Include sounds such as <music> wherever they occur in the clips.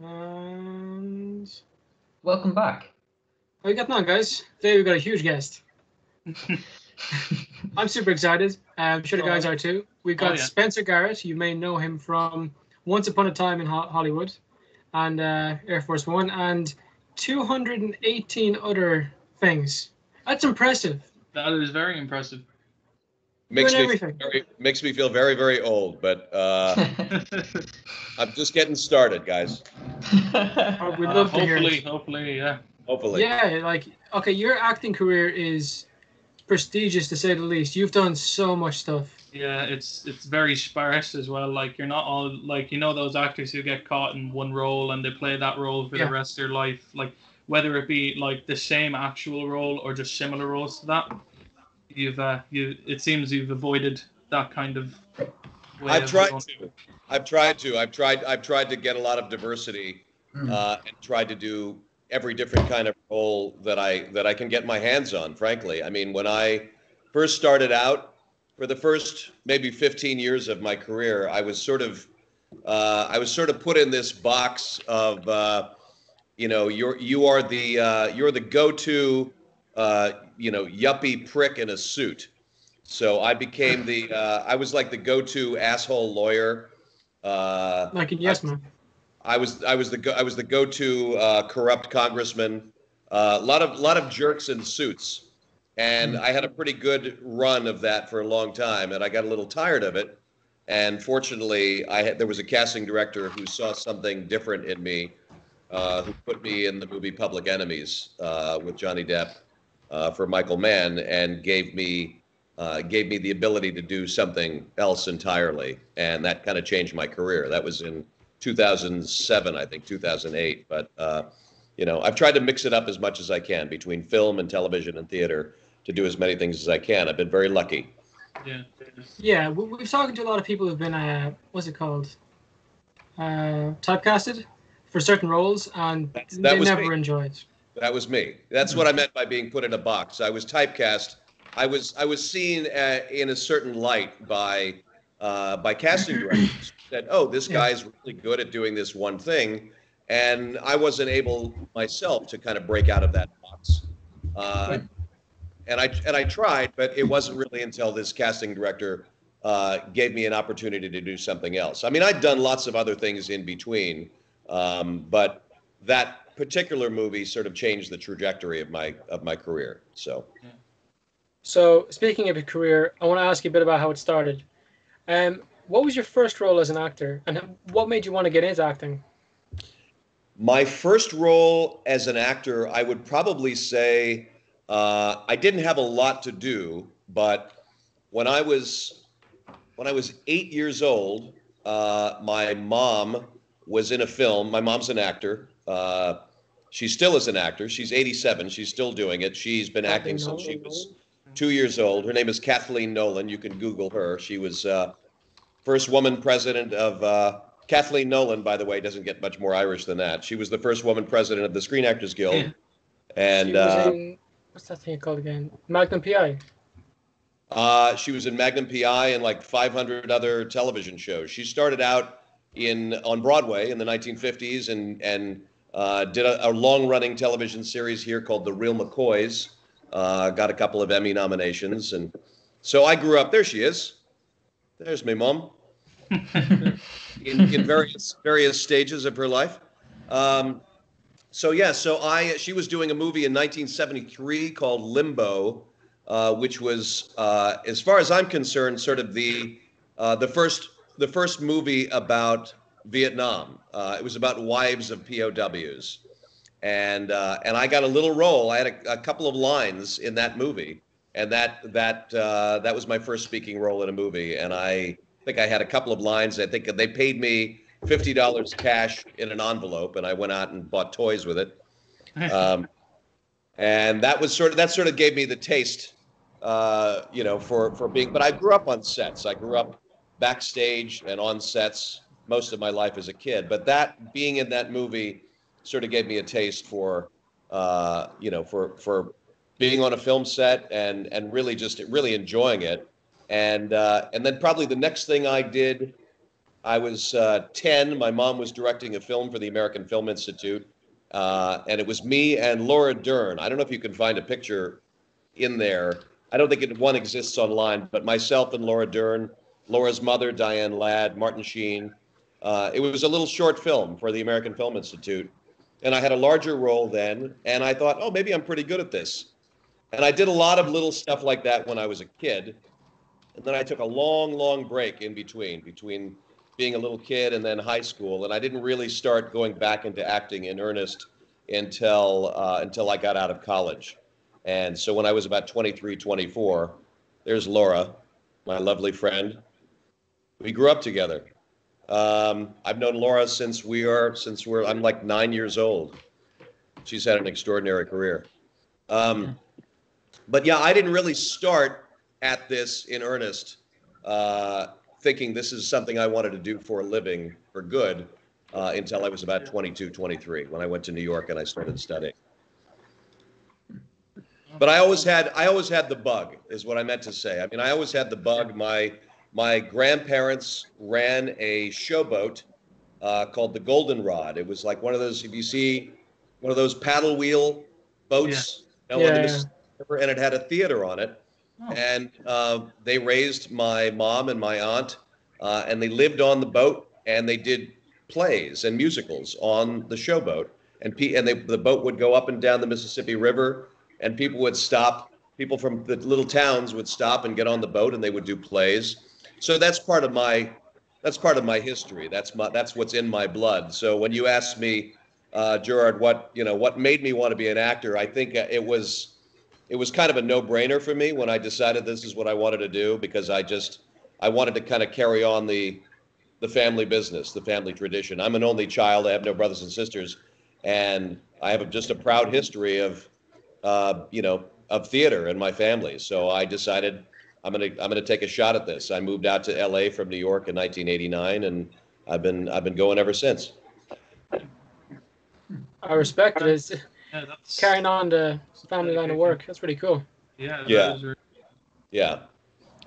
And Welcome back. how you getting on, guys? Today we've got a huge guest. <laughs> I'm super excited. I'm sure the guys are too. We've got Oh, yeah. Spencer Garrett. You may know him from Once Upon a Time in Ho- Hollywood and uh, Air Force One and 218 other things. That's impressive. That is very impressive. Makes me very, makes me feel very very old, but uh, <laughs> I'm just getting started, guys. <laughs> Oh, we'd Uh, love to hear hopefully, it. hopefully, yeah. Hopefully, Yeah, like okay, your acting career is prestigious to say the least. You've done so much stuff. Yeah, it's it's very sparse as well. Like you're not all like you know those actors who get caught in one role and they play that role for Yeah. the rest of their life. Like whether it be like the same actual role or just similar roles to that. You've uh you it seems you've avoided that kind of way I've of tried going. to. I've tried to. I've tried. I've tried to get a lot of diversity Hmm. uh, and tried to do every different kind of role that I that I can get my hands on. Frankly, I mean, when I first started out, for the first maybe 15 years of my career, I was sort of uh, I was sort of put in this box of uh, you know you're you are the uh, you're the go-to uh, you know yuppie prick in a suit. So I became the <laughs> uh, I was like the go-to asshole lawyer. Uh, Like in Yes Man. I was I was the go, I was the go-to uh, corrupt congressman. A lot of lot of jerks in suits, and I had a pretty good run of that for a long time, and I got a little tired of it. And fortunately, I had there was a casting director who saw something different in me, uh, who put me in the movie Public Enemies uh, with Johnny Depp uh, for Michael Mann, and gave me uh, gave me the ability to do something else entirely, and that kind of changed my career. That was in 2007, I think, 2008. But uh, you know, I've tried to mix it up as much as I can between film and television and theater to do as many things as I can. I've been very lucky. Yeah. Yeah, we, we've talked to a lot of people who've been, uh, what's it called? Uh, typecasted for certain roles, and That's- that they was never me. enjoyed. That was me. That's what I meant by being put in a box. I was typecast. I was I was seen uh, in a certain light by uh, by casting directors. That oh, this guy's really good at doing this one thing, and I wasn't able myself to kind of break out of that box. Uh, and I and I tried, but it wasn't really until this casting director uh, gave me an opportunity to do something else. I mean, I'd done lots of other things in between, um, but that particular movie sort of changed the trajectory of my of my career. So So, speaking of your career, I want to ask you a bit about how it started. Um, what was your first role as an actor, and what made you want to get into acting? my first role as an actor, I would probably say uh, I didn't have a lot to do, but when I was when I was eight years old, uh, my mom was in a film. My mom's an actor. Uh, she still is an actor. She's 87. She's still doing it. She's been acting since she was two years old. Her name is Kathleen Nolan. You can Google her. She was uh, first woman president of uh, Kathleen Nolan. By the way, doesn't get much more Irish than that. She was the first woman president of the Screen Actors Guild, Yeah. and She was uh, in, what's that thing called again? Magnum PI. uh, she was in Magnum PI and like 500 other television shows. She started out in on Broadway in the 1950s and and uh, did a, a long-running television series here called The Real McCoys. Uh, got a couple of Emmy nominations, and so I grew up. There she is. There's my mom. <laughs> in, in various various stages of her life. Um, so yeah, so I she was doing a movie in 1973 called Limbo, uh, which was, uh, as far as I'm concerned, sort of the uh, the first the first movie about Vietnam. Uh, it was about wives of POWs, and uh, and I got a little role. I had a, a couple of lines in that movie, and that that uh, that was my first speaking role in a movie. And I think I had a couple of lines. I think they paid me fifty dollars cash in an envelope, and I went out and bought toys with it. Um, and that was sort of that sort of gave me the taste, uh, you know, for for being. But I grew up on sets. I grew up backstage and on sets most of my life as a kid. But that being in that movie sort of gave me a taste for, uh, you know, for for being on a film set and and really just really enjoying it. And uh, and then probably the next thing I did, I was uh, 10. My mom was directing a film for the American Film Institute. Uh, and it was me and Laura Dern. I don't know if you can find a picture in there. I don't think it, one exists online, but myself and Laura Dern, Laura's mother, Diane Ladd, Martin Sheen. Uh, it was a little short film for the American Film Institute. And I had a larger role then. And I thought, oh, maybe I'm pretty good at this. And I did a lot of little stuff like that when I was a kid. And then I took a long, long break in between, between being a little kid and then high school. And I didn't really start going back into acting in earnest until uh, until I got out of college. And so when I was about 23, 24, there's Laura, my lovely friend. We grew up together. Um, I've known Laura since we are since we're I'm like nine years old. She's had an extraordinary career. Um, but yeah, I didn't really start at this in earnest, uh, thinking this is something I wanted to do for a living for good uh, until I was about 22, 23, when I went to New York and I started studying. But I always had I always had the bug, is what I meant to say. I mean, I always had the bug. My my grandparents ran a showboat uh, called the Goldenrod. It was like one of those. If you see one of those paddle wheel boats, Yeah. you know, on the Yeah, Mississippi River, and it had a theater on it. Oh. And uh, they raised my mom and my aunt, uh, and they lived on the boat, and they did plays and musicals on the showboat. And pe- and they, the boat would go up and down the Mississippi River, and people would stop. People from the little towns would stop and get on the boat, and they would do plays. So that's part of my that's part of my history. That's my that's what's in my blood. So when you ask me, uh, Gerard, what you know, what made me want to be an actor, I think uh, it was it was kind of a no-brainer for me when I decided this is what I wanted to do because I just I wanted to kind of carry on the the family business, the family tradition. I'm an only child. I have no brothers and sisters, and I have just a proud history of uh, you know of theater in my family. So I decided I'm gonna I'm gonna take a shot at this. I moved out to L.A. from New York in 1989, and I've been I've been going ever since. I respect it. It's Yeah, carrying on the family line of work. That's pretty cool. Yeah. Yeah. is really- Yeah.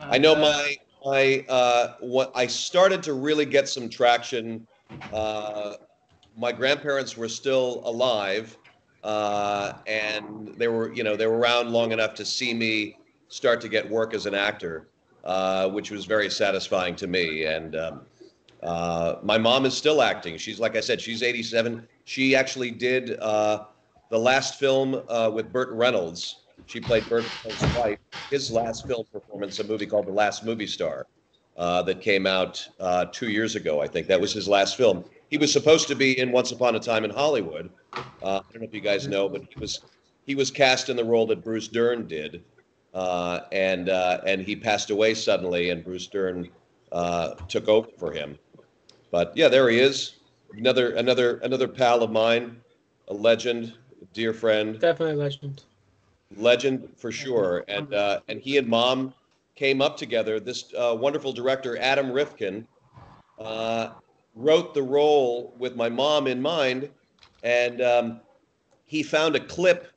I know Uh, my my uh, what I started to really get some traction. Uh, my grandparents were still alive, uh, and they were you know they were around long enough to see me start to get work as an actor, uh, which was very satisfying to me. And um, uh, my mom is still acting. She's like I said, she's 87. She actually did uh, the last film uh, with Burt Reynolds. She played Burt Reynolds' wife. His last film performance, a movie called The Last Movie Star, uh, that came out uh, two years ago. I think that was his last film. He was supposed to be in Once Upon a Time in Hollywood. I don't know if you guys know, but he was he was cast in the role that Bruce Dern did, uh, and uh, and he passed away suddenly, and Bruce Dern uh, took over for him. But yeah, there he is. Another another another pal of mine, a legend, dear friend Definitely a legend. legend for sure. And uh, and he and mom came up together. This uh, wonderful director, Adam Rifkin, uh, wrote the role with my mom in mind, and um, he found a clip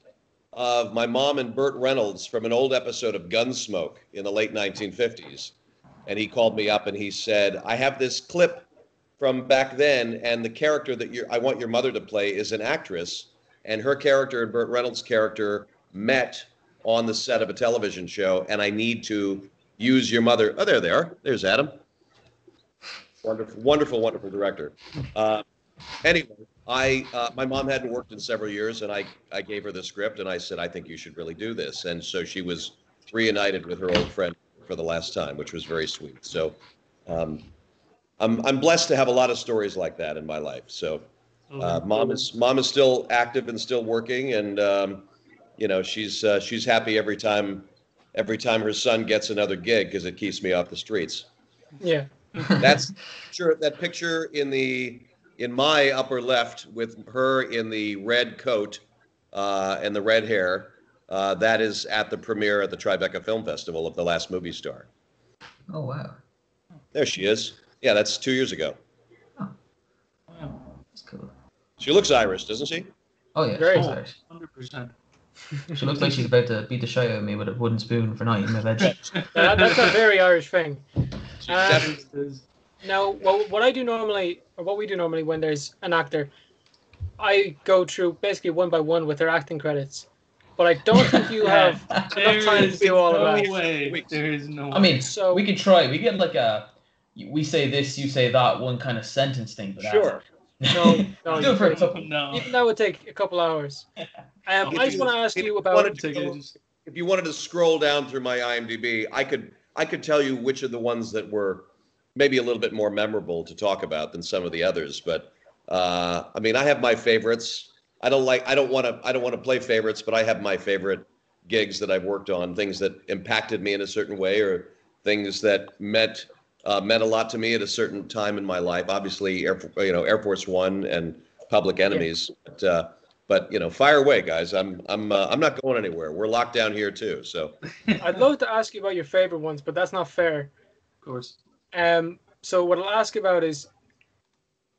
of my mom and Burt Reynolds from an old episode of Gunsmoke in the late 1950s. And he called me up and he said, "I have this clip from back then, and the character that I want your mother to play is an actress, and her character and Burt Reynolds' character met on the set of a television show, and I need to use your mother. Oh, there they are. There's Adam. Wonderful, wonderful, wonderful director. Uh, anyway, I uh, my mom hadn't worked in several years, and I I gave her the script, and I said I think you should really do this, and so she was reunited with her old friend for the last time, which was very sweet. So. Um, I'm, I'm blessed to have a lot of stories like that in my life. So, uh, mom is mom is still active and still working, and um, you know she's uh, she's happy every time every time her son gets another gig because it keeps me off the streets. Yeah. That's sure that picture in the in my upper left with her in the red coat uh, and the red hair. Uh, that is at the premiere at the Tribeca Film Festival of The Last Movie Star. Oh wow, There she is. Yeah, that's two years ago. Oh, Wow. that's cool. She looks Irish, doesn't she? Oh yeah, Very she's Irish. Hundred percent. <laughs> She looks like she's about to beat the shit out of me with a wooden spoon for not eating my veg. <laughs> That, that's a very Irish thing. She's definitely, Now, what, what I do normally, or what we do normally when there's an actor, I go through basically one by one with their acting credits. But I don't think you <laughs> have enough time to do all no of that. way. Weeks. There is no. I mean, So- we could try. We get like a, we say this, you say that, one kind of sentence thing. But Sure. <laughs> No, no, do it for a you couple. no. Even that would take a couple hours. <laughs> Um, I just you- want to ask you you about. wanted Take it, just- if you wanted to scroll down through my IMDb, I could I could tell you which of the ones that were maybe a little bit more memorable to talk about than some of the others. But uh, I mean, I have my favorites. I don't like I don't want to I don't want to play favorites, but I have my favorite gigs that I've worked on, things that impacted me in a certain way, or things that meant uh, meant a lot to me at a certain time in my life. Obviously, Air, you know Air Force One and Public Enemies. But, uh, but you know, fire away, guys. I'm I'm uh, I'm not going anywhere. We're locked down here too. So I'd love to ask you about your favorite ones, but that's not fair. Of course. Um, so what I'll ask about is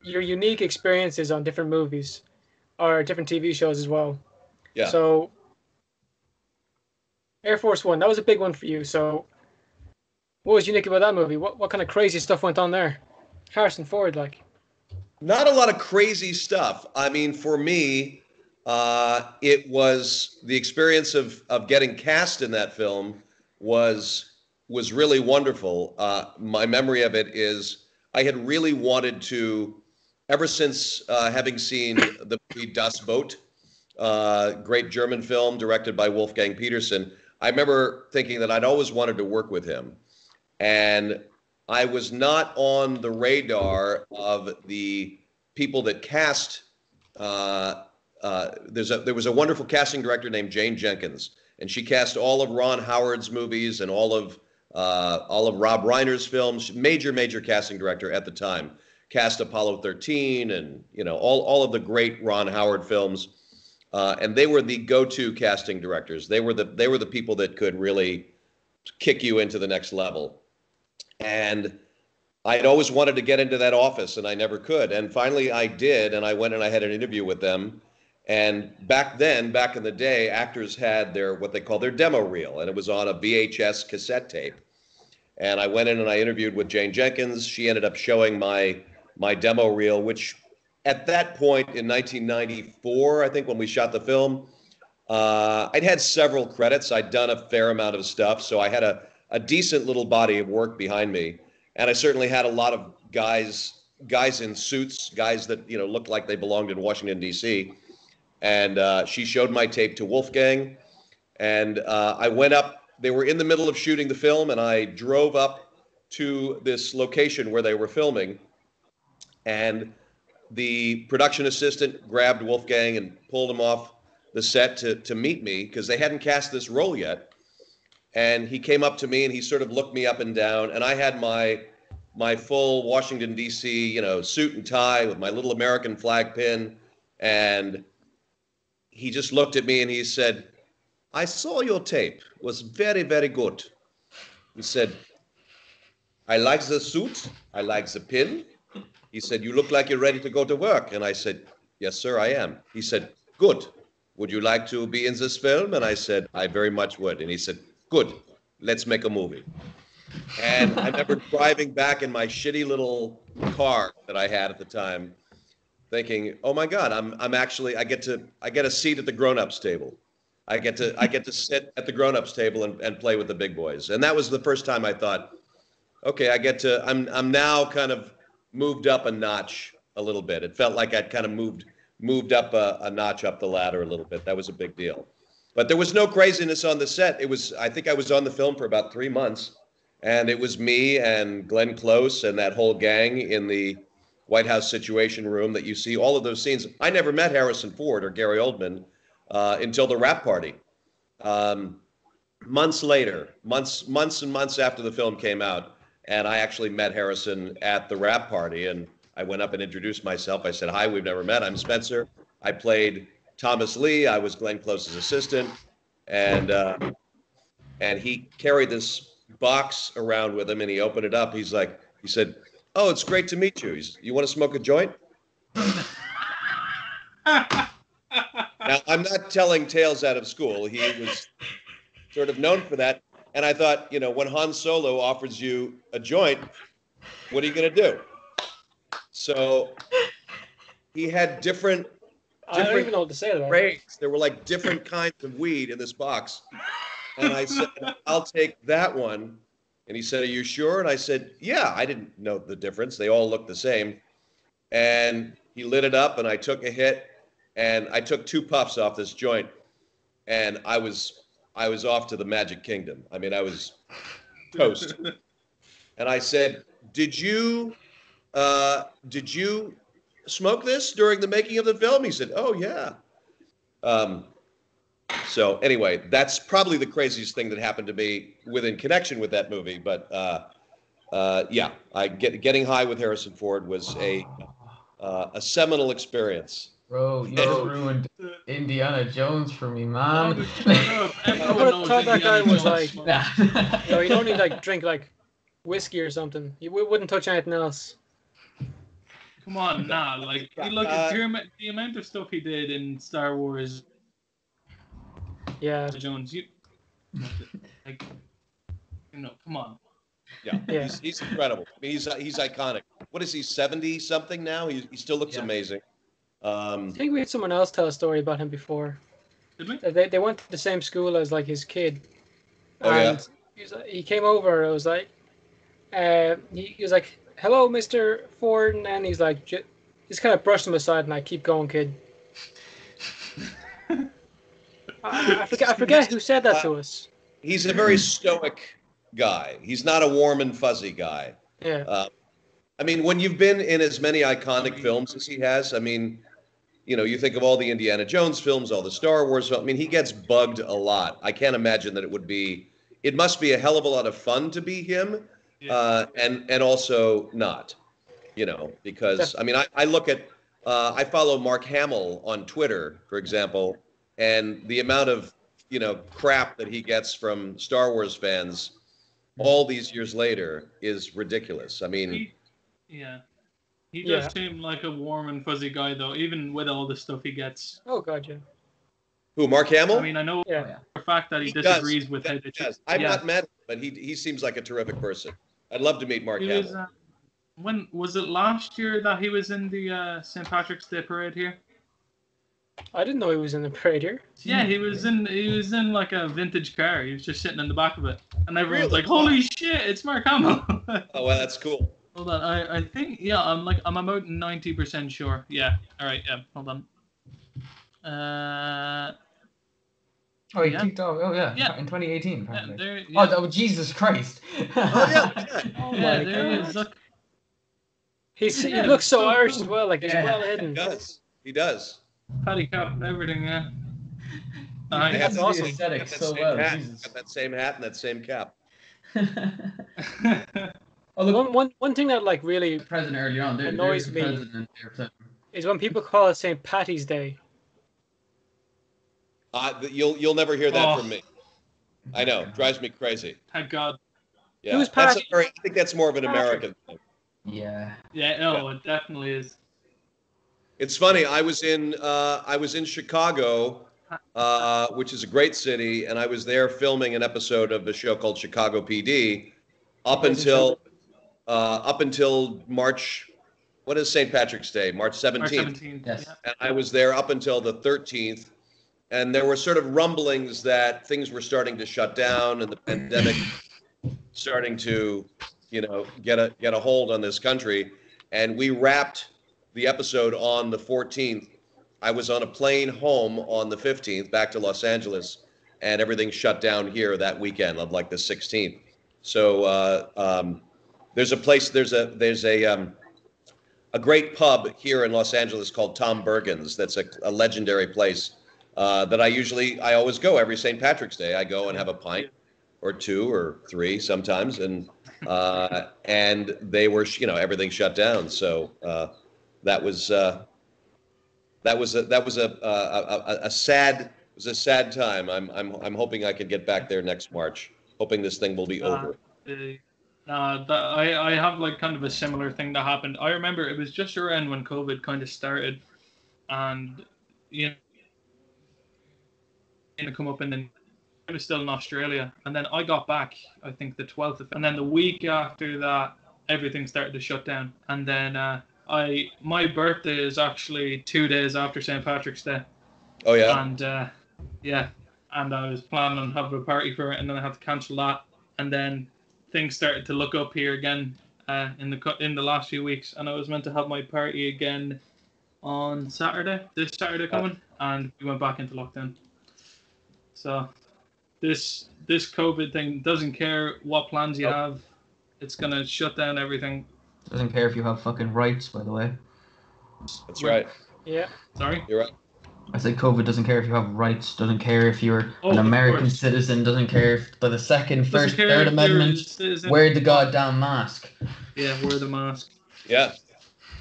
your unique experiences on different movies or different TV shows as well. yeah. So Air Force One, that was a big one for you. So what was unique about that movie? What what kind of crazy stuff went on there? Harrison Ford, like. Not a lot of crazy stuff. I mean, for me, uh, it was the experience of of getting cast in that film was was really wonderful. Uh, my memory of it is I had really wanted to, ever since uh, having seen the movie Das Boot, uh, great German film directed by Wolfgang Petersen. I remember thinking that I'd always wanted to work with him, and I was not on the radar of the people that cast. Uh, uh, there's a there was a wonderful casting director named Jane Jenkins, and she cast all of Ron Howard's movies and all of uh, all of Rob Reiner's films. Major major casting director at the time. Cast Apollo 13 and you know all all of the great Ron Howard films. Uh, and they were the go-to casting directors. They were the they were the people that could really kick you into the next level. And I'd always wanted to get into that office, and I never could. And finally, I did, and I went and I had an interview with them. And back then, back in the day, actors had their what they call their demo reel, and it was on a VHS cassette tape. And I went in and I interviewed with Jane Jenkins. She ended up showing my my demo reel, which at that point in 1994, I think when we shot the film, uh, I'd had several credits. I'd done a fair amount of stuff, so I had a, a decent little body of work behind me, and I certainly had a lot of guys guys in suits, guys that you know looked like they belonged in Washington D.C. And uh, she showed my tape to Wolfgang, and uh, I went up. They were in the middle of shooting the film, and I drove up to this location where they were filming, and the production assistant grabbed Wolfgang and pulled him off the set to, to meet me because they hadn't cast this role yet. And he came up to me and he sort of looked me up and down. And I had my my full Washington D.C. you know suit and tie with my little American flag pin, and he just looked at me and he said, "I saw your tape. It was very very good." He said, "I like the suit. I like the pin." He said, You look like you're ready to go to work. And I said, Yes, sir, I am. He said, Good. Would you like to be in this film? And I said, I very much would. And he said, Good. Let's make a movie. And I remember <laughs> driving back in my shitty little car that I had at the time, thinking, "Oh my God, I'm I'm actually I get to I get a seat at the grown-ups table. I get to I get to sit at the grown-ups table and, and play with the big boys." And that was the first time I thought, "Okay, I get to I'm I'm now kind of moved up a notch a little bit. It felt like I'd kind of moved moved up a, a notch up the ladder a little bit. That was a big deal. But there was no craziness on the set. It was I think I was on the film for about three months, and it was me and Glenn Close and that whole gang in the White House Situation Room that you see all of those scenes. I never met Harrison Ford or Gary Oldman uh, until the wrap party. Um, months later, months months and months after the film came out, and I actually met Harrison at the wrap party, and I went up and introduced myself. I said, "Hi, we've never met. I'm Spencer. I played Thomas Lee. I was Glenn Close's assistant, and uh, and he carried this box around with him, and he opened it up. He's like, he said, "Oh, it's great to meet you. He's, you want to smoke a joint?" <laughs> Now, I'm not telling tales out of school. He was sort of known for that. And I thought, you know, when Han Solo offers you a joint, What are you going to do? So he had different I don't even know what to say to that. rates. There were like different kinds of weed in this box. And I said, I'll take that one. And he said, Are you sure? And I said, Yeah, I didn't know the difference. They all looked the same. And he lit it up and I took a hit and I took two puffs off this joint and I was I was off to the magic kingdom. I mean, I was toast. <laughs> And I said, "Did you, uh, did you smoke this during the making of the film?" He said, "Oh yeah." Um, so anyway, that's probably the craziest thing that happened to me within connection with that movie. But uh, uh, yeah, I get getting high with Harrison Ford was a uh, a seminal experience. Bro, you just ruined Indiana Jones for me, man. <laughs> I would've thought that guy was like- Nah. No, you don't need like drink like whiskey or something. You wouldn't touch anything else. Come on, nah. Like, you look Uh, at the amount of stuff he did in Star Wars Yeah, Jones. You, like, you know, come on. Yeah, Yeah. He's, he's incredible. I mean, he's he's iconic. What is he? Seventy something now. He, he still looks Yeah. amazing. Um, I think we had someone else tell a story about him before. Did we? They, they went to the same school as like his kid. Oh, yeah? and he, was, like- he came over. It was like, uh, he, he was like, "Hello, Mister Ford," and then he's like, just kind of brushed him aside, and I keep going, kid. I, I forget. I <laughs> forget who said that to us. he's a very stoic guy. He's not a warm and fuzzy guy. Yeah, Uh, I mean, when you've been in as many iconic films as he has, I mean, you know, you think of all the Indiana Jones films, all the Star Wars. films. I mean, he gets bugged a lot. I can't imagine that it would be. It must be a hell of a lot of fun to be him, uh, and and also not, you know, because I mean, I, I look at, uh, I follow Mark Hamill on Twitter, for example, and the amount of you know crap that he gets from Star Wars fans all these years later is ridiculous. I mean, He, yeah. He Yeah. does seem like a warm and fuzzy guy, though, even with all the stuff he gets. Oh god, yeah. who Mark Hamill? I mean, I know Yeah. Yeah. for a fact that he, He does. disagrees with how That- they yes. I'm yeah. not mad, but he he seems like a terrific person. I'd love to meet Mark He Hamill. was, uh, when was it last year that he was in the uh, St. Patrick's Day parade here? I didn't know he was in the parade here. Yeah, he was in he was in like a vintage car. He was just sitting in the back of it, and everyone's Really? like, "Holy shit, it's Mark Hamill!" <laughs> oh well, that's cool. hold on, I, I think yeah, I'm like I'm about ninety percent sure. Yeah, all right, yeah, hold on. Uh, Oh, he Yeah. kicked off. Oh, yeah. Yeah. In 2018, yeah, apparently. there, Oh, yeah, oh, Jesus Christ. <laughs> Oh yeah, yeah. <laughs> Oh yeah, my there he god. is. Look, He's, Yeah, he looks so so Irish cool. as well. Like he's well hidden. he does. He does. Paddy cap, everything. Yeah. He Nice. fits awesome. aesthetic Got that so same well. hat. Jesus. Got that same hat and that same cap. <laughs> oh, look, One, one, one thing that like really present early on. There, Annoys there's me. president there. is when people call it St. Patty's Day. Uh, you'll you'll never hear that Oh. from me. I know, drives me crazy. Thank God. Yeah, Who's that's a very, I think that's more of an American thing. Yeah. Yeah, no, it definitely is. It's funny. I was in uh, I was in Chicago, uh, which is a great city, and I was there filming an episode of a show called Chicago PD, up until uh, up until March. What is St. Patrick's Day? March March seventeenth. Yes. And I was there up until the 13th. And there were sort of rumblings that things were starting to shut down and the pandemic starting to, you know, get a get a hold on this country. And we wrapped the episode on the 14th. I was on a plane home on the 15th back to Los Angeles, and everything shut down here that weekend of like the 16th. So uh, um, there's a place, there's a there's a um, a great pub here in Los Angeles called Tom Bergin's. That's a, a legendary place uh, that I usually, I always go every St. Patrick's Day. I go and have a pint or two or three sometimes, and uh, and they were, you know, everything shut down. So uh, that was uh, that was a that was a, a, a, a sad it was a sad time. I'm I'm I'm hoping I can get back there next March. Hoping this thing will be Uh, over. Uh, nah, that, I, I have like kind of a similar thing that happened. I remember it was just around when COVID kind of started, and you know, to come up and then I was still in Australia, and then I got back. I think the twelfth, of, and then the week after that, everything started to shut down. And then uh, I my birthday is actually two days after St. Patrick's Day, Oh yeah. and uh, yeah, and I was planning on having a party for it, and then I had to cancel that, and then things started to look up here again uh, in the in the last few weeks, and I was meant to have my party again on Saturday, this Saturday coming, and we went back into lockdown. So this this COVID thing doesn't care what plans you Nope. have, it's gonna shut down everything. Doesn't care if you have fucking rights, by the way. That's right. Yeah. Sorry. You're right. I said COVID doesn't care if you have rights, doesn't care if you're Oh, an American citizen, doesn't care if by the second, first, third if you're a amendment, citizen. wear the goddamn mask. Yeah, wear the mask. Yeah,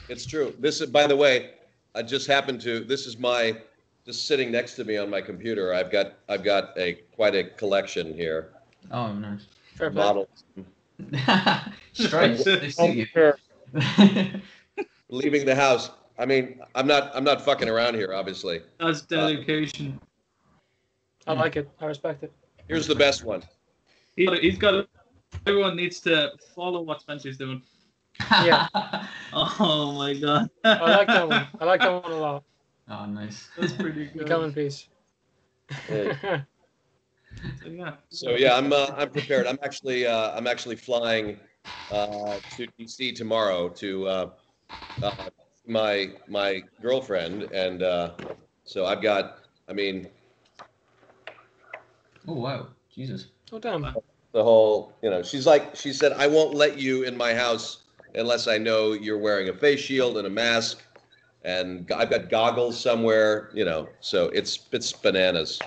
it's true. This is, by the way, I just happened to. This is my just sitting next to me on my computer. I've got I've got a quite a collection here. Oh, nice. Fair play. Models Stripes, they suit you. <laughs> Leaving the house. I mean, I'm not I'm not fucking around here. Obviously, That's uh, dedication. I like it. I respect it. here's the best one. He, he's got. Everyone needs to follow what Spencer's doing. Yeah. <laughs> Oh my god. I like that one. I like that one a lot. oh, nice. That's pretty You good. come in peace. Yeah. <laughs> So, <laughs> yeah. So yeah, I'm uh, I'm prepared. I'm actually uh, I'm actually flying uh, to DC tomorrow to uh, uh, my my girlfriend, and uh, so I've got. I mean, Oh, wow. Jesus. oh damn. the whole you know she's like she said i won't let you in my house unless i know you're wearing a face shield and a mask and i've got goggles somewhere you know so it's it's bananas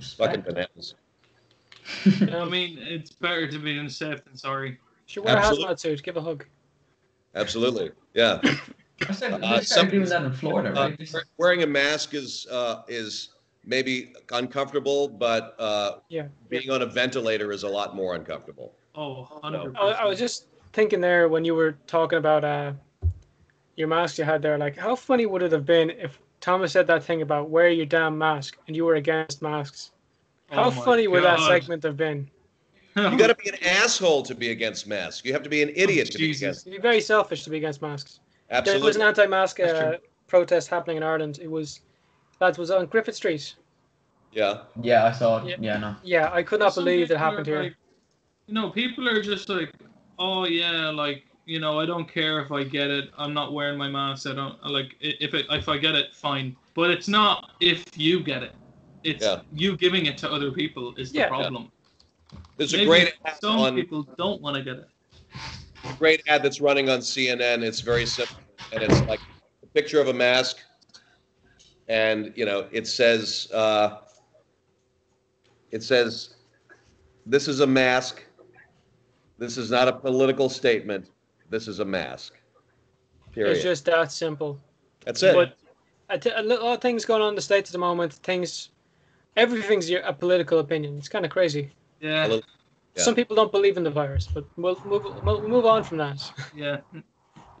fucking bananas I mean, it's better to be unsafe than sorry. should wear a Absolutely. hazmat suit. Give a hug. absolutely yeah I said, Uh, they started some- doing that in Florida, uh, right? This- wearing a mask is uh is maybe uncomfortable but uh Yeah. being on a ventilator is a lot more uncomfortable Oh, 100%. I, I was just thinking there when you were talking about uh, your mask you had there. Like, how funny would it have been if Thomas said that thing about wear your damn mask and you were against masks? How Oh my funny would that segment have been? you got to be an asshole to be against masks you have to be an idiot to be against It'd be very selfish to be against masks. Absolutely. There was an anti-mask uh, protest happening in Ireland. It was that was on Griffith Street. yeah yeah, I saw it. Yeah. Yeah, no. Yeah, I could not Some believe it happened here. like- you know, people are just like, oh yeah, like you know, I don't care if I get it. I'm not wearing my mask. I don't like if it, if I get it, fine. But it's not if you get it. It's Yeah. you giving it to other people is the Yeah. problem. there's a great ad Some on people don't want to get it. great ad that's running on CNN. It's very simple, and it's like a picture of a mask, and you know it says uh, it says this is a mask. This is not a political statement. This is a mask. Period. It's just that simple. That's it. But a, t- a lot of things going on in the states at the moment. Things, everything's your- a political opinion. It's kind of crazy. Yeah, little- Yeah. Some people don't believe in the virus, but we'll move we'll move on from that. yeah.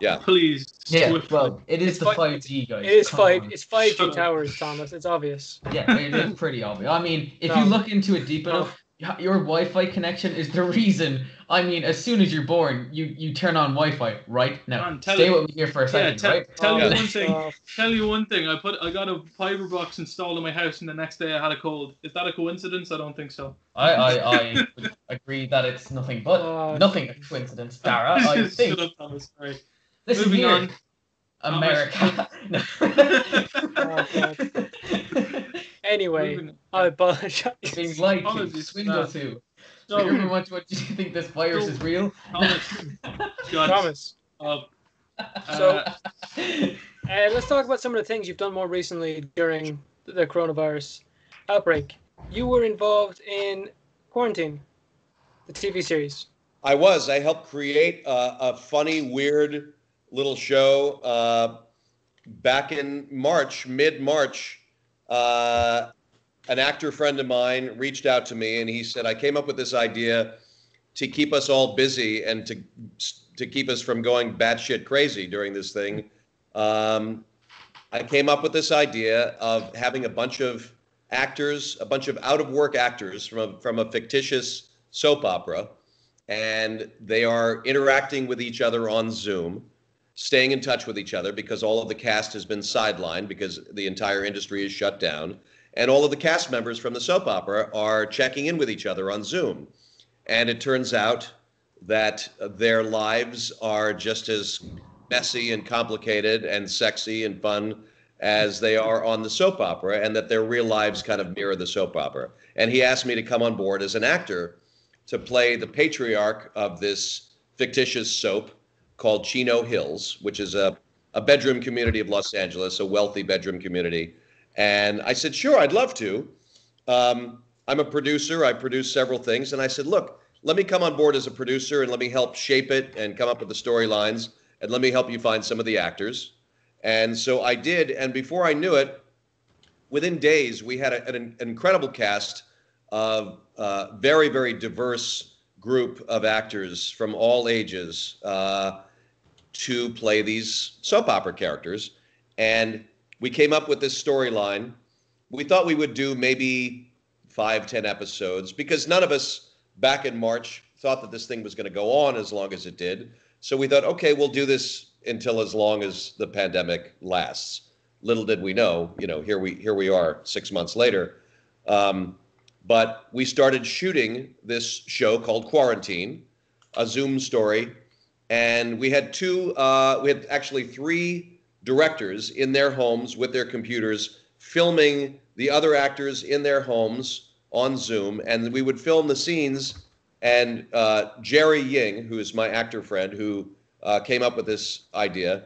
Yeah. Please. Yeah, swiftly. well, it is It's the 5G, guys. It is Come five. on. It's five G Shut towers, Thomas. It's obvious. Yeah, it is pretty obvious. I mean, if No. you look into it deep enough, your Wi-Fi connection is the reason. I mean, as soon as you're born, you you turn on Wi-Fi. Right now, Man, tell stay it- with me here for a Yeah, second, tell, right? tell Oh, you one thing. Tell you one thing. I put I got a fiber box installed in my house, and the next day I had a cold. Is that a coincidence? I don't think so. I I, I would <laughs> agree that it's nothing but Uh, nothing a coincidence, Darragh. <laughs> I Shut think. up, Thomas. Sorry. Listen Moving here, on. America. <laughs> Oh, Anyway, Moving- I apologize. Being lied to, Apologies for swindled that. to. So, Everyone, what, what do you think this virus So- is real? Thomas, <laughs> shut Thomas. up. So- Uh, Uh, let's talk about some of the things you've done more recently during the coronavirus outbreak. You were involved in Quarantine, the TV series. I was. I helped create a, a funny, weird little show uh, back in March, mid March. Uh, an actor friend of mine reached out to me and he said, I came up with this idea to keep us all busy and to to keep us from going batshit crazy during this thing. Um, I came up with this idea of having a bunch of actors, a bunch of out of work actors from a, from a fictitious soap opera, and they are interacting with each other on Zoom, staying in touch with each other because all of the cast has been sidelined because the entire industry is shut down. And all of the cast members from the soap opera are checking in with each other on Zoom. And it turns out that their lives are just as messy and complicated and sexy and fun as they are on the soap opera, and that their real lives kind of mirror the soap opera. And he asked me to come on board as an actor to play the patriarch of this fictitious soap called Chino Hills, which is a, a bedroom community of Los Angeles, a wealthy bedroom community. And I said, sure, I'd love to. Um, I'm a producer, I produce several things. And I said, look, let me come on board as a producer and let me help shape it and come up with the storylines and let me help you find some of the actors. And so I did. And before I knew it, within days, we had a, an, incredible cast of uh, very, very diverse group of actors from all ages uh, to play these soap opera characters. And we came up with this storyline. We thought we would do maybe five, ten episodes because none of us back in March thought that this thing was going to go on as long as it did. So we thought, okay, we'll do this until as long as the pandemic lasts. Little did we know, you know, here we here we are six months later. Um, but we started shooting this show called Quarantine, a Zoom story, and we had two, uh, we had actually three directors in their homes with their computers filming the other actors in their homes on Zoom, and we would film the scenes. And uh, Jerry Ying, who is my actor friend, who uh, came up with this idea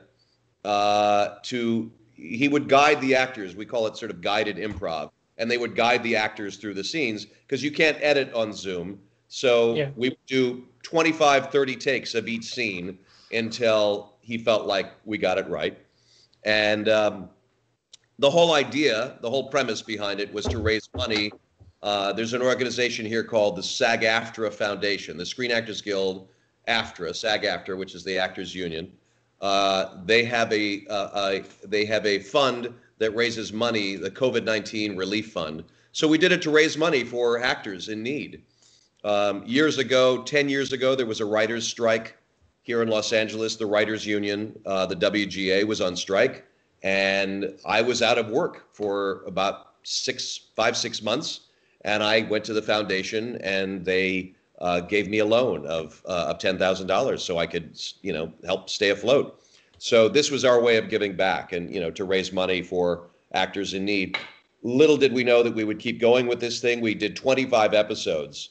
uh, to he would guide the actors. We call it sort of guided improv and they would guide the actors through the scenes because you can't edit on Zoom. So yeah. we would do 25, 30 takes of each scene until he felt like we got it right. And um, the whole idea, the whole premise behind it was to raise money. Uh, there's an organization here called the SAG AFTRA Foundation, the Screen Actors Guild AFTRA, SAG AFTRA, which is the Actors Union. Uh, they have a, uh, a they have a fund that raises money, the COVID 19 relief fund. So we did it to raise money for actors in need. Um, years ago, 10 years ago, there was a writers' strike here in Los Angeles. The writers' union, uh, the WGA, was on strike. And I was out of work for about six, five, six months. And I went to the foundation and they uh, gave me a loan of, uh, of $10,000 so I could, you know, help stay afloat. So this was our way of giving back and, you know, to raise money for actors in need. Little did we know that we would keep going with this thing. We did 25 episodes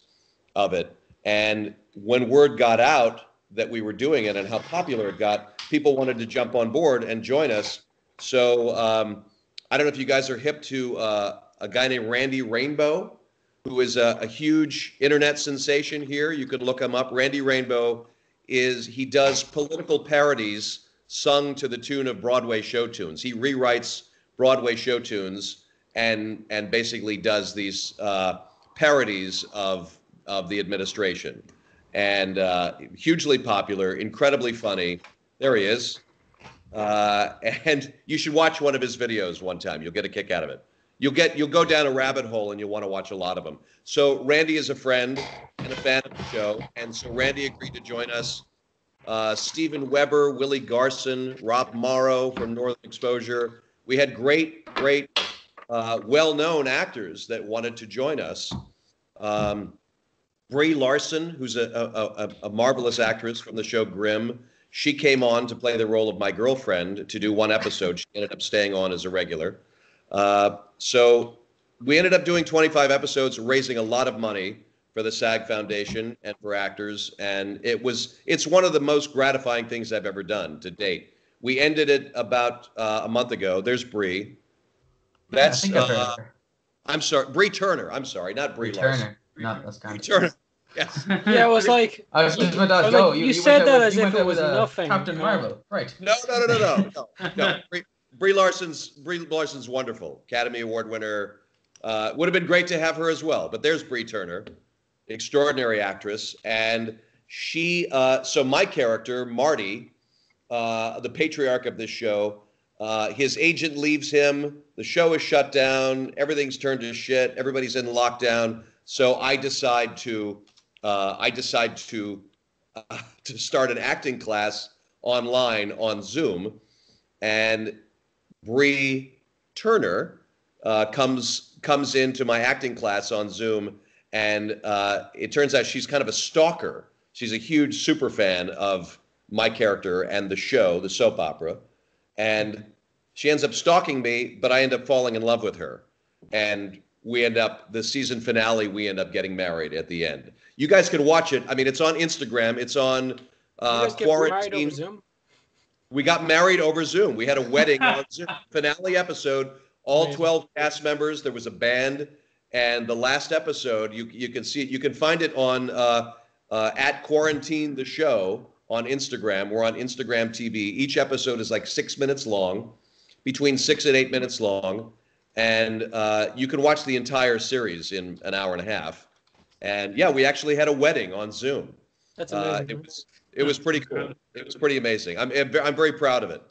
of it. And when word got out that we were doing it and how popular it got, people wanted to jump on board and join us. So um, I don't know if you guys are hip to uh, a guy named Randy Rainbow, who is a, a huge internet sensation here. You could look him up. Randy Rainbow is he does political parodies sung to the tune of Broadway show tunes. He rewrites Broadway show tunes and and basically does these uh, parodies of of the administration, and uh, hugely popular, incredibly funny. There he is, uh, and you should watch one of his videos one time. You'll get a kick out of it. You'll get you'll go down a rabbit hole and you'll want to watch a lot of them. So Randy is a friend and a fan of the show, and so Randy agreed to join us uh, Steven Weber, Willie Garson, Rob Morrow from Northern Exposure. We had great, great, uh, well known actors that wanted to join us. Um, Brie Larson, who's a, a, a, a, marvelous actress from the show Grimm, she came on to play the role of my girlfriend to do one episode. She ended up staying on as a regular. Uh, so we ended up doing 25 episodes, raising a lot of money for the SAG Foundation and for actors, and it was it's one of the most gratifying things I've ever done to date. We ended it about uh, a month ago. There's Brie. That's uh, I'm sorry, Bree Turner. I'm sorry, not Brie, Bree Turner. Not that's kind of Turner. <laughs> Yes. <laughs> yeah, it was like I was just about to go. Like, you, you, said that with, as if it was uh, nothing. Captain Marvel, right? No, no, no, no, no, <laughs> no. no. Brie, Brie Larson's Brie Larson's wonderful, Academy Award winner. Uh, would have been great to have her as well, but there's Bree Turner extraordinary actress, and she. Uh, so my character, Marty, uh, the patriarch of this show, uh, his agent leaves him. The show is shut down. Everything's turned to shit. Everybody's in lockdown. So I decide to uh, I decide to uh, <laughs> to start an acting class online on Zoom, and Bree Turner uh, comes comes into my acting class on Zoom, and uh, it turns out she's kind of a stalker. She's a huge super fan of my character and the show, the soap opera, and she ends up stalking me, but I end up falling in love with her, and we end up the season finale. We end up getting married at the end. You guys can watch it. I mean, it's on Instagram. It's on uh, guys get married quarantine. Zoom? We got married over Zoom. We had a wedding on Zoom. <laughs> Finale episode. All Amazing. 12 cast members. There was a band. And the last episode, you you can see it. You can find it on uh, uh, at Quarantine the Show on Instagram. We're on Instagram TV. Each episode is like six minutes long, between six and eight minutes long, and uh, you can watch the entire series in an hour and a half. And yeah, we actually had a wedding on Zoom. That's Uh, amazing. it was it was pretty cool. It was pretty amazing. I'm I'm I'm very proud of it.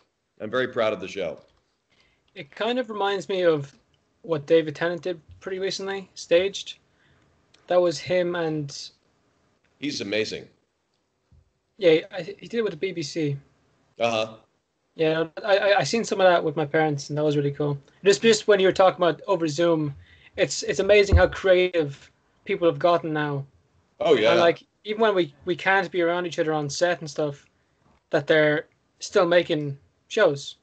I'm very proud of the show. It kind of reminds me of what David Tennant did pretty recently, staged. That was him and He's amazing. yeah, I, he did it with the BBC. Uh huh. Yeah, I, I seen some of that with my parents, and that was really cool. Just just when you were talking about over Zoom, it's it's amazing how creative people have gotten now. Oh yeah. And like even when we we can't be around each other on set and stuff, that they're still making shows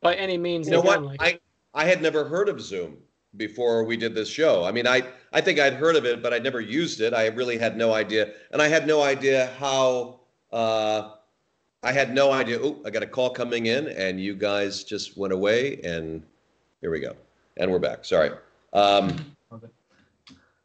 by any means you know what? can. Like, I I had never heard of Zoom before we did this show. I mean, I I think I'd heard of it, but I'd never used it. I really had no idea, and I had no idea how. Uh, I had no idea. Oh, I got a call coming in, and you guys just went away, and here we go, and we're back. Sorry. Um.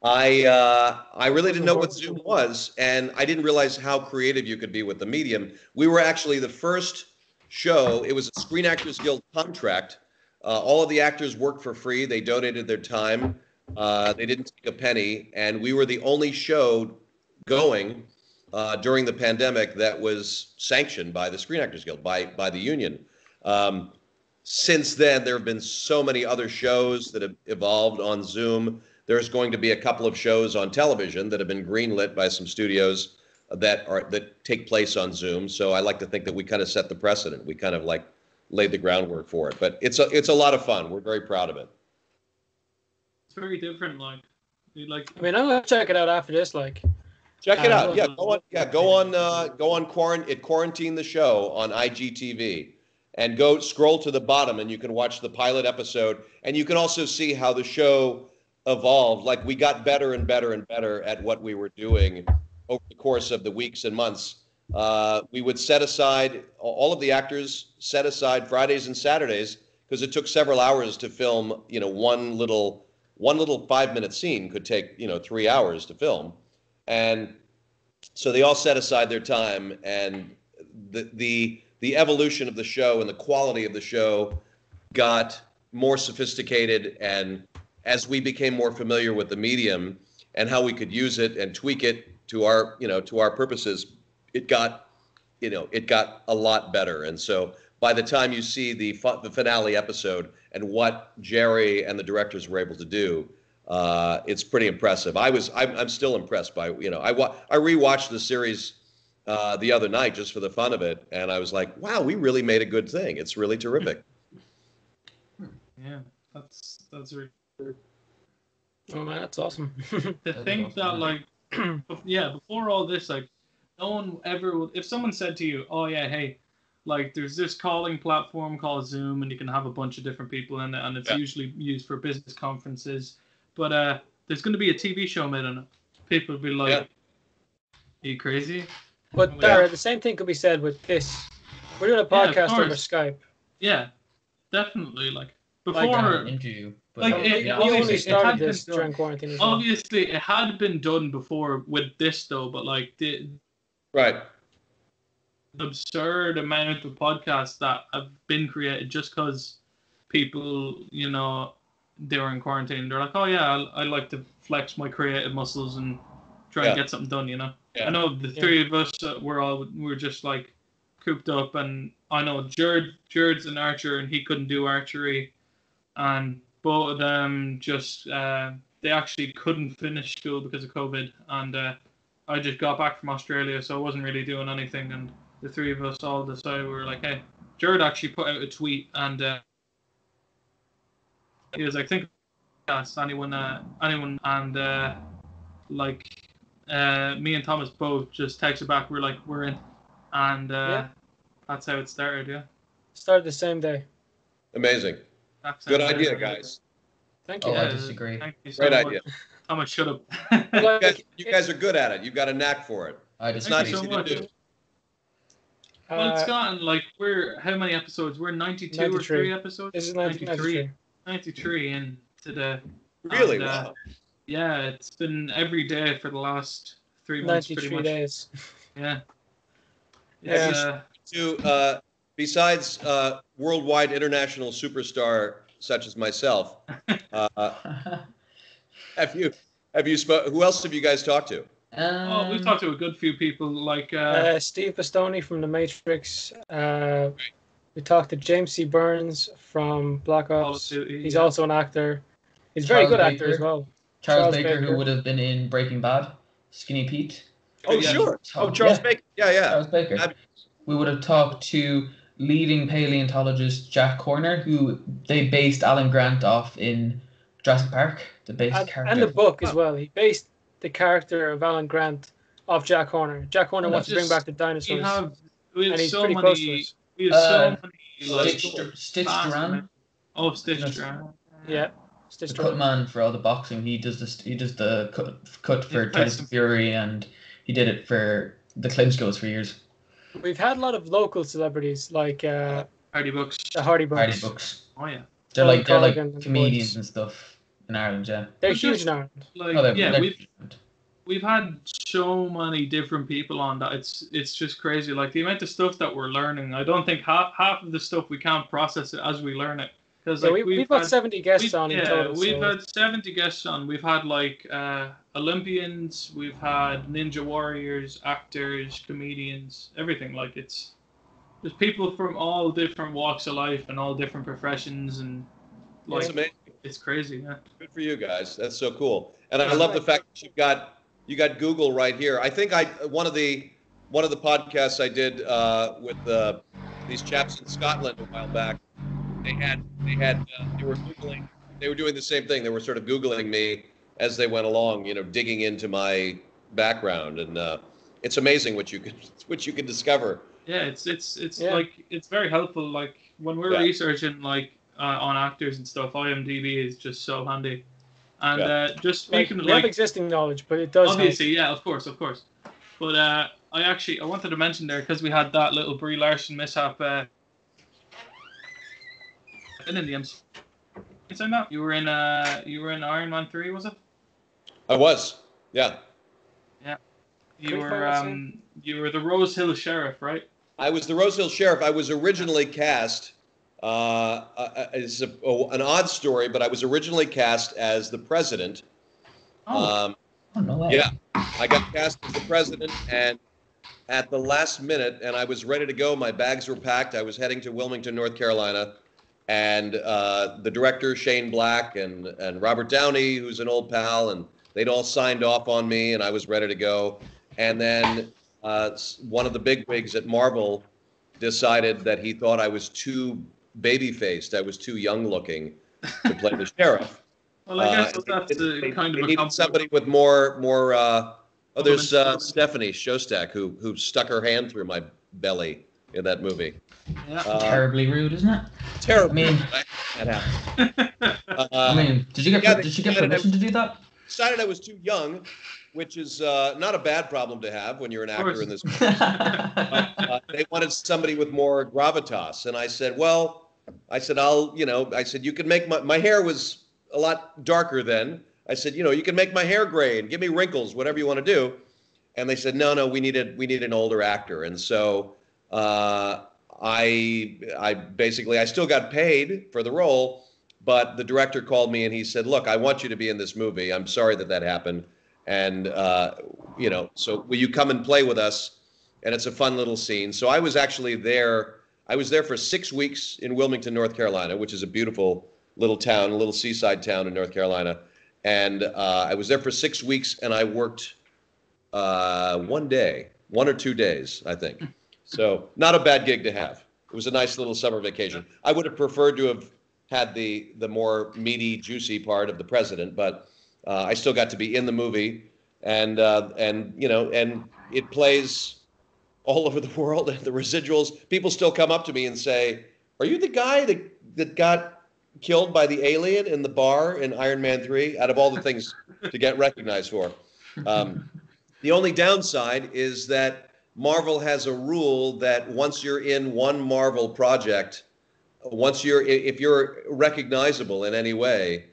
I uh, I really didn't know what Zoom was, and I didn't realize how creative you could be with the medium. We were actually the first show. It was a Screen Actors Guild contract. Uh, all of the actors worked for free. They donated their time. Uh, they didn't take a penny, and we were the only show going uh, during the pandemic that was sanctioned by the Screen Actors Guild, by by the union. Um, since then, there have been so many other shows that have evolved on Zoom. There's going to be a couple of shows on television that have been greenlit by some studios that are that take place on Zoom. So I like to think that we kind of set the precedent. We kind of like laid the groundwork for it. But it's a it's a lot of fun. We're very proud of it. It's very different. Like, like. I mean, I'm gonna check it out after this. Like, Check it out. Yeah, go on. Yeah, go on. Uh, go on. Quarant- it quarantine the show on IGTV, and go scroll to the bottom, and you can watch the pilot episode, and you can also see how the show evolved. Like we got better and better and better at what we were doing over the course of the weeks and months. Uh, we would set aside all of the actors set aside Fridays and Saturdays because it took several hours to film. You know, one little one little five minute scene could take you know three hours to film and so they all set aside their time and the the the evolution of the show and the quality of the show got more sophisticated and as we became more familiar with the medium and how we could use it and tweak it to our you know to our purposes it got you know it got a lot better. And so by the time you see the the finale episode and what Jerry and the directors were able to do uh, it's pretty impressive. I was, I'm, I'm still impressed by, you know, I wa- I rewatched the series uh, the other night just for the fun of it, and I was like, wow, we really made a good thing. It's really terrific. Yeah, that's that's very. oh man, that's awesome. <laughs> To That is think awesome, that like, <clears throat> yeah, before all this, like, no one ever would. If someone said to you, "Oh yeah, hey, like, there's this calling platform called Zoom, and you can have a bunch of different people in it, and it's Yeah. usually used for business conferences, but uh, there's going to be a TV show made on it," people will be like, Yeah. "Are you crazy?" but Yeah. Darragh, the same thing could be said with this. We're doing a Yeah, podcast over. Skype. Yeah, definitely. Like before, Like, Kind interview. But Like, You- it- you obviously, only it started had this been during quarantine. As well. obviously it had been done before with this though, but like the Right. absurd amount of podcasts that have been created just because people, you know, they were in quarantine. They're like, oh yeah, I, I like to flex my creative muscles and try and get something done. You know, Yeah. I know the Yeah. three of us uh, were all we were just like cooped up, and I know Gerard Gerard's an archer and he couldn't do archery, and both of them just uh, they actually couldn't finish school because of COVID, and uh, I just got back from Australia, so I wasn't really doing anything. And the three of us all decided we were like, hey, Gerard actually put out a tweet and he was like, think yes, anyone, uh, anyone, and uh, like uh, me and Thomas both just texted back. We're like, we're in, and uh, Yeah. that's how it started. Yeah, Started the same day. Amazing. That's Good how idea, started. guys. Thank Oh, you. I Yeah, disagree. Thank you so Great much. idea. Thomas, shut up. <laughs> You guys, you guys are good at it. You've got a knack for it. I It's not you so easy to much. do. well, it's uh, gotten like we're how many episodes? We're 92 or 93. three episodes. this is 93. 1993. 93 into the Really? And, uh, yeah. It's been every day for the last three months, pretty 93 much. days. Yeah. <laughs> Yeah. It's, uh, To uh, besides uh, worldwide international superstar such as myself, <laughs> uh, have you have you spoke? Who else have you guys talked to? oh, we've Um, talked to a good few people. Like, uh, Uh, Steve Bastoni from The Matrix. Uh, we talked to James C. Burns from Black Call of Ops. Duty, He's yeah. also an actor. He's a very Charles good actor Baker. as well. Charles, Charles Baker, Baker. who would have been in Breaking Bad, Skinny Pete. Oh, Yeah. sure. Oh, Yeah. Charles Baker. Yeah, yeah. Charles Baker. Ab- We would have talked to leading paleontologist Jack Horner, who they based Alan Grant off in Jurassic Park, the base And, character. and the book as well. He based the character of Alan Grant off Jack Horner. Jack Horner Oh, wants to bring back the we dinosaurs. have, we have and he's so pretty close to many. Us. We have Uh, so many. Like, Stitch, Stitch fast Duran. Oh, Stitch Yes. Duran. Yeah. Stitch the Duran. cut man for all the boxing. He does this. He does the cut, cut for Yeah, Tyson Fury, and he did it for the Klitschko's for years. We've had a lot of local celebrities like uh, Hardy Bucks. the Hardy Hardy Bucks. Oh yeah. They're like they're like Corrigan and the comedians and stuff in Ireland. Yeah. They're huge in Ireland. Like Oh, they're, yeah, they're we've we've had so many different people on that. It's it's just crazy. Like the amount of stuff that we're learning. I don't think half half of the stuff we can't process it as we learn it. Because Yeah, like we, we've, we've got had, 70 guests we've- on in yeah, total. we've so- had seventy guests on. We've had like uh, Olympians. We've had ninja warriors, actors, comedians, everything. Like it's there's people from all different walks of life and all different professions and like That's amazing. it's crazy. Yeah. Good for you guys. That's so cool. And I love the fact that you've got you got Google right here. I think I one of the one of the podcasts I did uh, with uh, these chaps in Scotland a while back. They had they had uh, they were googling. They were doing the same thing. They were sort of googling me as they went along. You know, digging into my background, and uh, it's amazing what you can <laughs> what you can discover. Yeah, it's it's it's Yeah. like it's very helpful. Like when we're Yeah. researching like uh, on actors and stuff, IMDb is just so handy. And Yeah. uh, just like, speaking we of have like existing knowledge, but it does help. obviously, yeah, of course, of course. But uh, I actually I wanted to mention there because we had that little Brie Larson mishap. Uh, in the MC. You saying that you were in uh you were in Iron Man three was it? I was, yeah. Yeah, you Pretty were famous, um you were the Rose Hill sheriff, right? I was the Rose Hill Sheriff. I was originally cast. Uh, uh, it's a, oh, an odd story, but I was originally cast as the president. Oh, Um, Oh no way. yeah, I got cast as the president, and at the last minute, and I was ready to go. My bags were packed. I was heading to Wilmington, North Carolina, and uh, the director Shane Black and and Robert Downey, who's an old pal, and they'd all signed off on me, and I was ready to go. And then uh, one of the big wigs at Marvel decided that he thought I was too baby faced. I was too young looking to play the sheriff. <laughs> well, I guess Uh, that's they- a they- kind they of a needed somebody with more more. Uh, oh, there's uh, Stephanie Szostak who who stuck her hand through my belly in that movie. Yeah. Uh, Terribly rude, isn't it? terrible. I mean, that happened. <laughs> I Uh, mean, did you get yeah, did you get permission to do that? decided I was too young, which is uh, not a bad problem to have when you're an actor in this. <laughs> uh, they wanted somebody with more gravitas, and I said, "Well, I said I'll, you know, I said you can make my my hair was a lot darker then. I said, you know, you can make my hair gray and give me wrinkles, whatever you want to do." And they said, "No, no, we needed we need an older actor." And so uh, I I basically I still got paid for the role, but the director called me and he said, "Look, I want you to be in this movie. I'm sorry that that happened." And uh, you know, so will you come and play with us? and it's a fun little scene. So I was actually there. I was there for six weeks in Wilmington, North Carolina, which is a beautiful little town, a little seaside town in North Carolina. And uh, I was there for six weeks, and I worked uh, one day, one or two days, I think. So not a bad gig to have. It was a nice little summer vacation. I would have preferred to have had the the more meaty, juicy part of the president, but uh, I still got to be in the movie, and uh, and you know, and it plays all over the <laughs> world. And the residuals, people still come up to me and say, "Are you the guy that that got killed by the alien in the bar in Iron Man three? Out of all the things to get recognized for, um, the only downside is that Marvel has a rule that once you're in one Marvel project, once you're if you're recognizable in any way,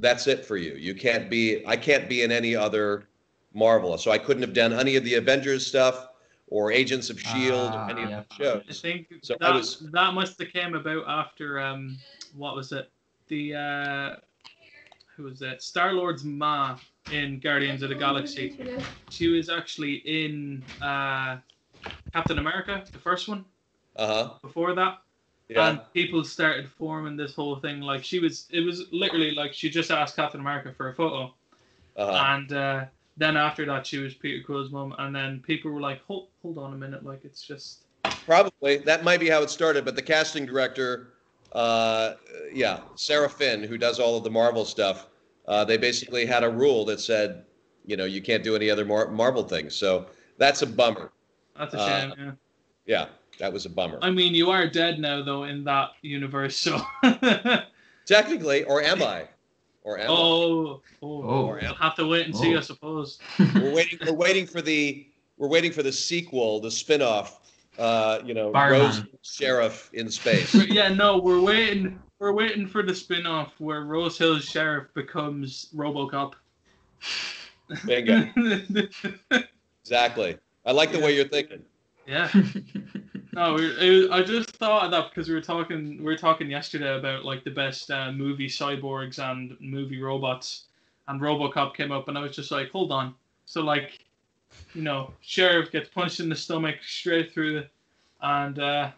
that's it for you. You can't be I can't be in any other Marvel. So I couldn't have done any of the Avengers stuff or Agents of Shield Ah, or any yeah. of the shows. I think So I that, was- that must have came about after um what was it the uh who was it Star Lord's ma in Guardians of the Galaxy. She was actually in uh Captain America, the first one. Uh huh. Before that, Yeah. and people started forming this whole thing. Like she was, it was literally like she just asked Captain America for a photo, uh-huh. and uh, then after that she was Peter Quill's mom, and then people were like, hold, hold on a minute, like it's just. Probably that might be how it started, but the casting director, uh, yeah, Sarah Finn, who does all of the Marvel stuff, uh, they basically had a rule that said, you know, you can't do any other Mar- Marvel things. So that's a bummer. That's a Uh, shame. yeah. Yeah, that was a bummer. I mean, you are dead now, though, in that universe. So. <laughs> Technically, or am I? Or am oh, oh, Oh. I'll have to wait and see, Oh. I suppose. <laughs> We're waiting. We're waiting for the. We're waiting for the sequel, the spin-off. Uh, you know, Fireman. Rose Sheriff in space. Yeah, no, we're waiting. We're waiting for the spin-off where Rose Hills Sheriff becomes RoboCop. <laughs> Bingo. Exactly. I like the way you're thinking. yeah. No, we it, I just thought of that because we were talking. We were talking yesterday about like the best uh, movie cyborgs and movie robots, and RoboCop came up, and I was just like, hold on. So like, you know, sheriff gets punched in the stomach straight through, the, and uh,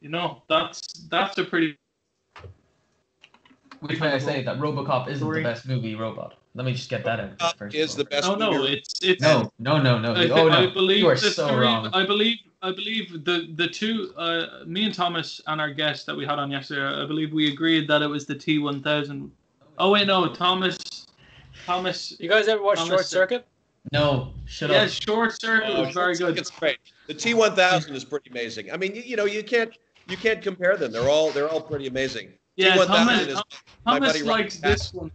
you know that's that's a pretty. Which may I say that RoboCop isn't Story. the best movie robot. Let me just get that out first. is the best. Oh no, it's it's. No, no, no, no. I, oh no, I believe you are so story, wrong. I believe I believe the the two uh, me and Thomas and our guest that we had on yesterday. I believe we agreed that it was the T one thousand. Oh wait, no, Thomas. Thomas. You guys ever watch Thomas- Short Circuit? No, shut Yeah, up. short circuit Oh, was very good. It's great. The T1000 is pretty amazing. I mean, you, you know, you can't you can't compare them. They're all they're all pretty amazing. Yeah, T1000 Thomas. is Thomas buddy Ryan likes Cat- this one.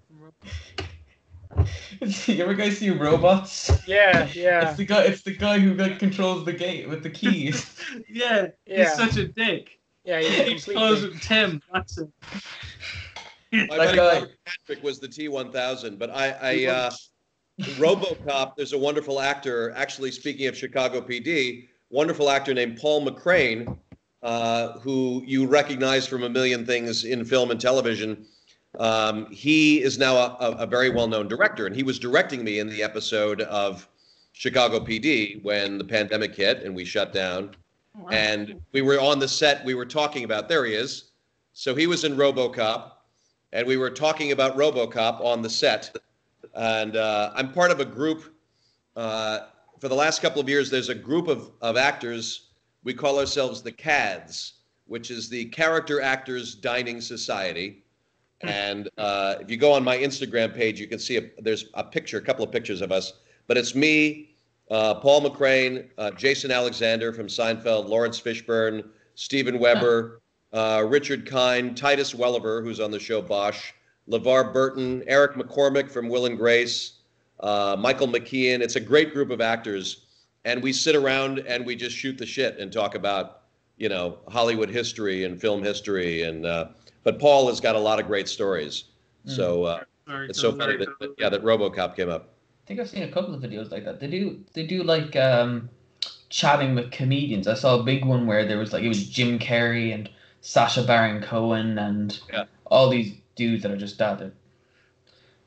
<laughs> you ever guys see robots? Yeah, <laughs> yeah. It's the guy. It's the guy who like, controls the gate with the keys. yeah, <laughs> Yeah. he's such a dick. Yeah, he's a He complete calls him Tim. That's it. My That buddy guy- Patrick was the T1000, but I, I uh, RoboCop. There's a wonderful actor. Actually, speaking of Chicago PD, wonderful actor named Paul McCrane, uh, who you recognize from a million things in film and television. Um, he is now a, a, very well-known director, and he was directing me in the episode of Chicago PD when the pandemic hit and we shut down. and we were on the set. We were talking about there he is. So he was in RoboCop, and we were talking about RoboCop on the set. And uh, I'm part of a group. Uh, for the last couple of years, there's a group of, of actors. We call ourselves the CADS, which is the Character Actors Dining Society. And uh, if you go on my Instagram page, you can see a, there's a picture, a couple of pictures of us. But it's me, uh, Paul McCrane, uh, Jason Alexander from Seinfeld, Laurence Fishburne, Steven Weber, uh, Richard Kind, Titus Welliver, who's on the show Bosch, LeVar Burton, Eric McCormack from Will and Grace, uh, Michael McKean. It's a great group of actors. And we sit around and we just shoot the shit and talk about, you know, Hollywood history and film history. And uh, but Paul has got a lot of great stories. So uh, Very it's so funny that, that yeah that RoboCop came up. I think I've seen a couple of videos like that. They do they do like um chatting with comedians. I saw a big one where there was like it was Jim Carrey and Sacha Baron Cohen and Yeah. all these dudes that are just that they're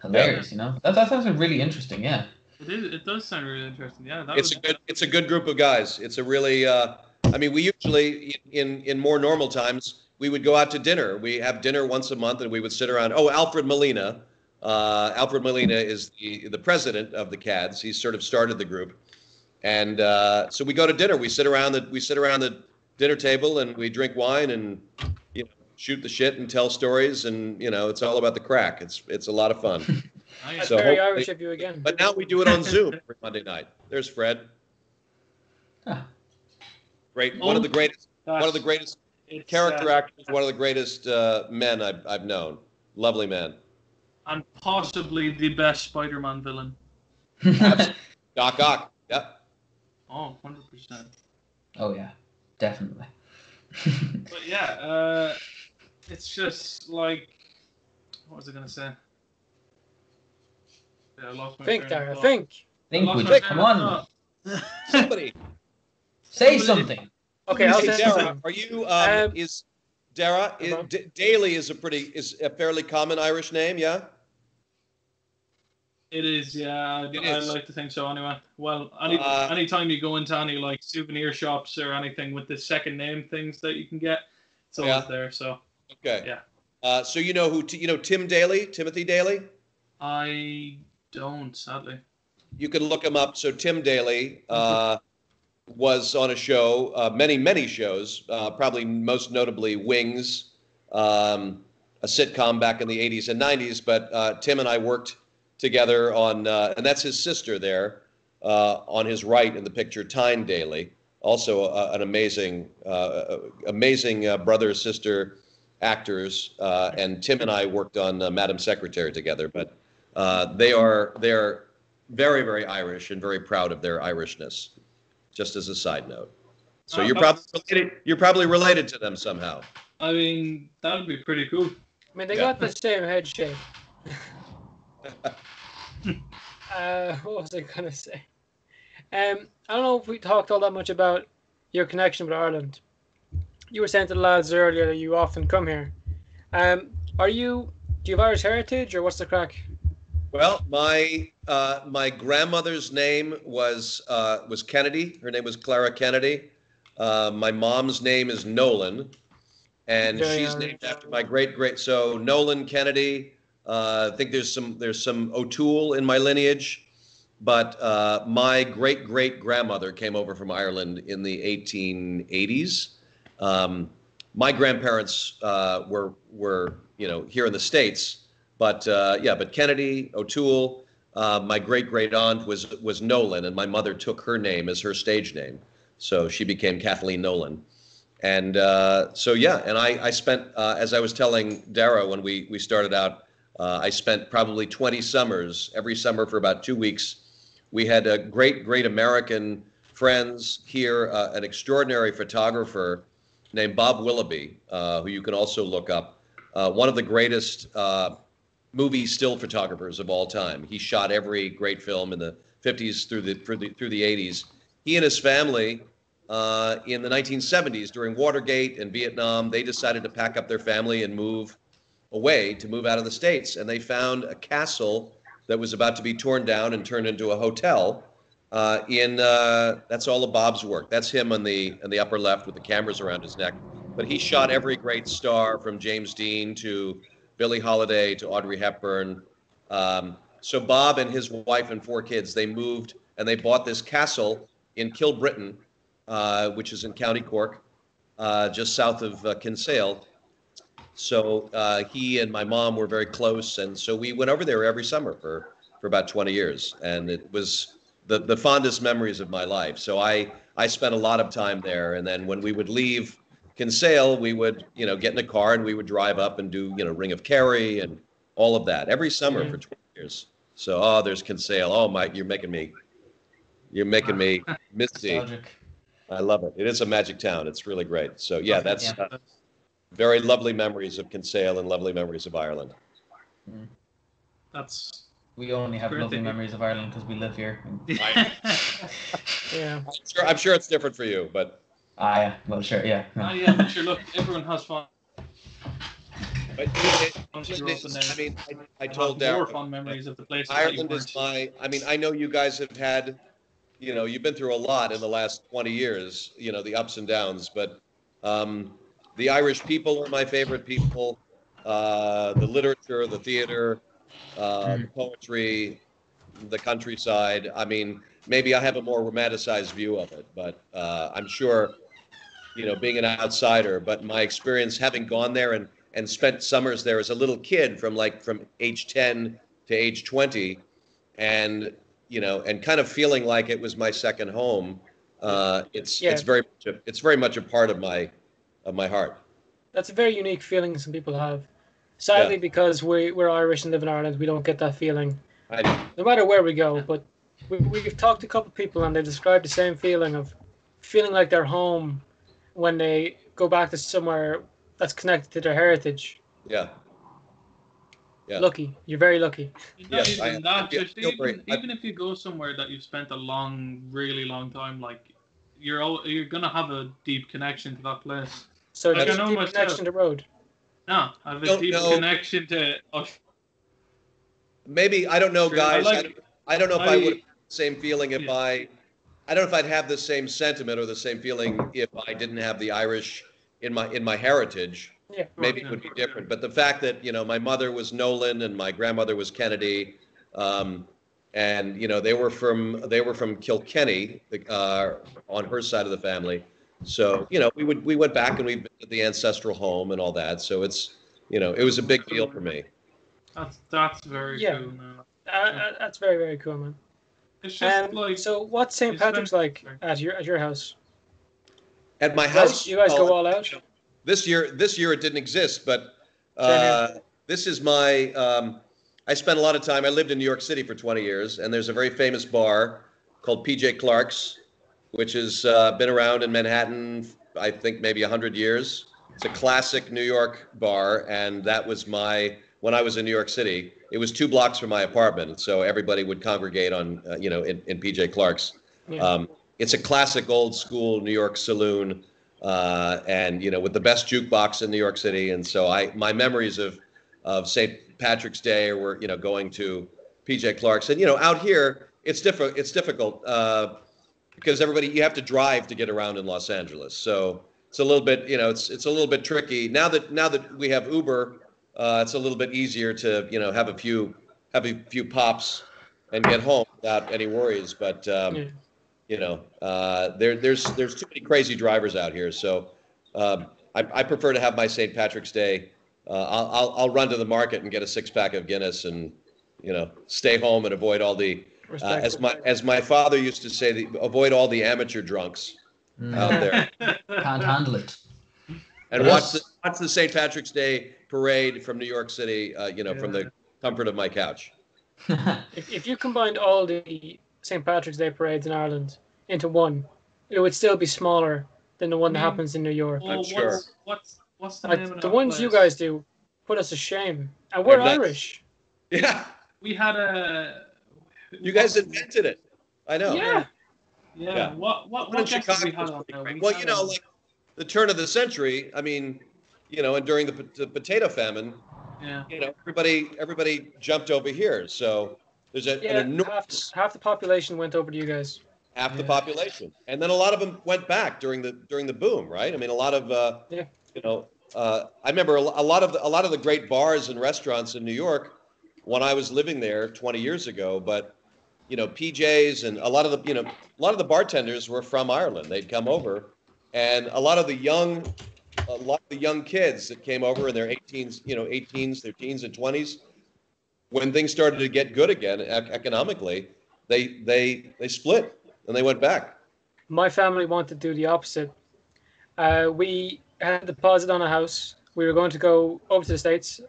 hilarious, you know? That that sounds really interesting, yeah. It is. It does sound really interesting. Yeah, that it's was, a good it's a good group of guys it's a really uh i mean we usually in in more normal times we would go out to dinner we have dinner once a month and we would sit around oh alfred molina uh alfred molina is the the president of the cads he sort of started the group and uh, so we go to dinner. We sit around the we sit around the dinner table and we drink wine and you know shoot the shit and tell stories and you know it's all about the crack. It's it's a lot of fun. <laughs> Nice. That's So very hopefully- Irish of you again. But now we do it on Zoom every Monday night. There's Fred. Great, one of the greatest, one of the greatest it's, character uh, actors, one of the greatest uh, men I've, I've known. Lovely man. and possibly the best Spider-Man villain. <laughs> Doc Ock. Yep. Oh, 100%. oh yeah, definitely. <laughs> But yeah, uh, it's just like, what was I gonna say? Yeah, I lost my think, Darragh, think. Think would you come on? Somebody. Say something. Okay, I'll Hey, say Darragh, are you? Um, Um, is Darragh? Is, uh-huh. D- Daly is a pretty is a fairly common Irish name. Yeah. It is, yeah. I, It I is. like to think so anyway. Well, any Uh, anytime you go into any like souvenir shops or anything with the second name things that you can get, it's always Yeah. there. So Okay. Yeah. Uh, so you know who? T- you know Tim Daly, Timothy Daly. I don't, sadly. You can look him up. So Tim Daly uh, was on a show, uh, many many shows, uh, probably most notably Wings, um, a sitcom back in the 80s and 90s. But uh, Tim and I worked together on, uh, and that's his sister there uh, on his right in the picture, Tyne Daly, also uh, an amazing, amazing brother sister actors. And Tim and I worked on Madam Secretary together. But they are they are very very Irish and very proud of their Irishness. Just as a side note. So Oh, you're probably related, you're probably related to them somehow. I mean, that would be pretty cool. I mean, they Yeah. got the same head shape. <laughs> uh, <laughs> what was I gonna say? Um, I don't know if we talked all that much about your connection with Ireland. You were saying to the lads earlier that you often come here. Um, are you? Do you have Irish heritage, or what's the crack? Well, my uh, my grandmother's name was uh, was Kennedy. Her name was Clara Kennedy. Uh, my mom's name is Nolan, and Very she's named after my great great. So Nolan Kennedy. Uh, I think there's some there's some O'Toole in my lineage, but uh, my great great grandmother came over from Ireland in the 1880s. Um, my grandparents uh, were were you know here in the states, but uh, yeah, but Kennedy, O'Toole. Uh, my great great aunt was was Nolan, and my mother took her name as her stage name, so she became Kathleen Nolan. And uh, so yeah, and I I spent uh, as I was telling Darragh when we we started out, uh, I spent probably 20 summers every summer for about two weeks. We had a great great American friends here, uh, an extraordinary photographer named Bob Willoughby, uh, who you can also look up. Uh, one of the greatest uh, movie still photographers of all time. He shot every great film in the 50s through the through the, through the 80s. He and his family uh, in the 1970s during Watergate and Vietnam, they decided to pack up their family and move away to move out of the states, and they found a castle that was about to be torn down and turned into a hotel. Uh, in uh, that's all of Bob's work. That's him on the on the upper left with the cameras around his neck. But he shot every great star from James Dean to Billie Holiday to Audrey Hepburn. Um, so Bob and his wife and four kids they moved and they bought this castle in Kilbrittain, uh, which is in County Cork, uh, just south of uh, Kinsale. So uh, he and my mom were very close, and so we went over there every summer for for about 20 years, and it was the the fondest memories of my life. So I I spent a lot of time there, and then when we would leave Kinsale, we would you know get in a car and we would drive up and do you know Ring of Kerry and all of that every summer Mhm. for 20 years. So oh, there's Kinsale. Oh Mike, you're making me you're making me <laughs> misty. Nostalgic. I love it. It is a magic town. It's really great. So yeah, that's Yeah. uh, very lovely memories of Kinsale and lovely memories of Ireland. That's. We only have lovely to hear. memories of Ireland because we live here. <laughs> <laughs> Yeah. I'm sure, I'm sure it's different for you, but Ah, yeah. Well, sure. Yeah. Ah, yeah, but sure. Look, everyone has fun. But it- it Once just you grew up in is- there, I mean, I, I told have more Darren, fun memories of the place. Ireland is my. I mean, I know you guys have had, you know, you've been through a lot in the last 20 years. You know, the ups and downs, but um, the Irish people are my favorite people. Uh, the literature, the theater, uh, the poetry, the countryside. I mean, maybe I have a more romanticized view of it, but uh, I'm sure, you know, being an outsider, but my experience having gone there and and spent summers there as a little kid from like from age 10 to age 20, and you know, and kind of feeling like it was my second home. Uh, it's Yeah. it's very much a, it's very much a part of my of my heart. That's a very unique feeling some people have. Sadly, because we, we're Irish and live in Ireland, we don't get that feeling I, no matter where we go. But we, we've talked to a couple of people and they describe the same feeling of feeling like they're home when they go back to somewhere that's connected to their heritage. yeah. Yeah. Lucky. You're very lucky. Not Yes, I- even that, I feel- just feel even, even if you go somewhere that you've spent a long, really long time, like you're all, you're gonna have a deep connection to that place. So Like, I there's a know deep myself. connection to road. No, I have a Don't deep know. connection to. Oh, Maybe I don't know, guys. I, like- don't, I don't know if I, I- would have the same feeling if Yeah. I. I don't know if I'd have the same sentiment or the same feeling if I didn't have the Irish in my in my heritage. Yeah. Maybe it would be different. But the fact that you know my mother was Nolan and my grandmother was Kennedy, um, and you know they were from they were from Kilkenny uh, on her side of the family. So you know we would we went back and we visited the ancestral home and all that. So it's you know it was a big deal for me. that's that's very Yeah. cool. Man. Uh, uh, that's very, very cool, man. It's just Um, like so what's St. it's very- Patrick's like at your at your house? At my You guys, house, you guys oh, go all out? this year this year it didn't exist but uh, this is my um, i spent a lot of time i lived in new york city for 20 years and there's a very famous bar called pj clarke's which has uh, been around in manhattan i think maybe 100 years it's a classic new york bar and that was my when i was in new york city it was two blocks from my apartment so everybody would congregate on uh, you know in, in pj clarke's Yeah. um, it's a classic old school New York saloon, uh, and you know with the best jukebox in New York City. And so I, my memories of of St. Patrick's Day were you know going to PJ Clarke's, and you know out here it's different. It's difficult uh, because everybody you have to drive to get around in Los Angeles. So it's a little bit you know it's it's a little bit tricky now that now that we have Uber. Uh, it's a little bit easier to you know have a few have a few pops and get home without any worries. But um, Yeah. you know, uh, there, there's there's too many crazy drivers out here. So um, I, I prefer to have my St. Patrick's Day. Uh, I'll, I'll I'll run to the market and get a six pack of Guinness and you know stay home and avoid all the uh, as my as my father used to say, the, avoid all the amateur drunks out Mm, there can't handle it. and Yes. watch the watch the St. Patrick's Day parade from New York City. Uh, you know, from the comfort of my couch. <laughs> If, if you combined all the St. Patrick's Day parades in Ireland into one, it would still be smaller than the one that I mean, happens in New York. well, sure. what's, what's what's the name of Like, that the ones you guys do put us to shame. And we're And Irish. Yeah, We had a. you guys invented it. I know. Yeah. Yeah. Yeah. What what One what in guests did we Chicago was have on there? We Well, you know, like the turn of the century. I mean, you know, and during the, the potato famine, yeah. you know, everybody everybody jumped over here. So there's a, Yeah, an half, enormous half the population went over to you guys. half the population, and then a lot of them went back during the during the boom, right? I mean, a lot of uh, Yeah. you know, uh, I remember a, a lot of the, a lot of the great bars and restaurants in New York when I was living there 20 years ago, but you know, PJs and a lot of the you know a lot of the bartenders were from Ireland. They'd come over, and a lot of the young a lot of the young kids that came over in their 18s, you know, 18s, their teens and 20s, when things started to get good again economically, they they they split and they went back. My family wanted to do the opposite. Uh, we had a deposit on a house. We were going to go over to the States,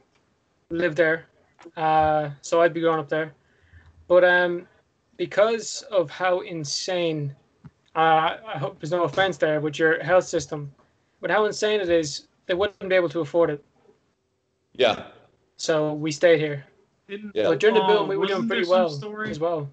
live there. Uh, so I'd be growing up there. But um, because of how insane, uh, I hope there's no offense there, with your health system, but how insane it is, they wouldn't be able to afford it. Yeah, So we stayed here. Didn't, Yeah. But during the boom, we were doing pretty well story- as well.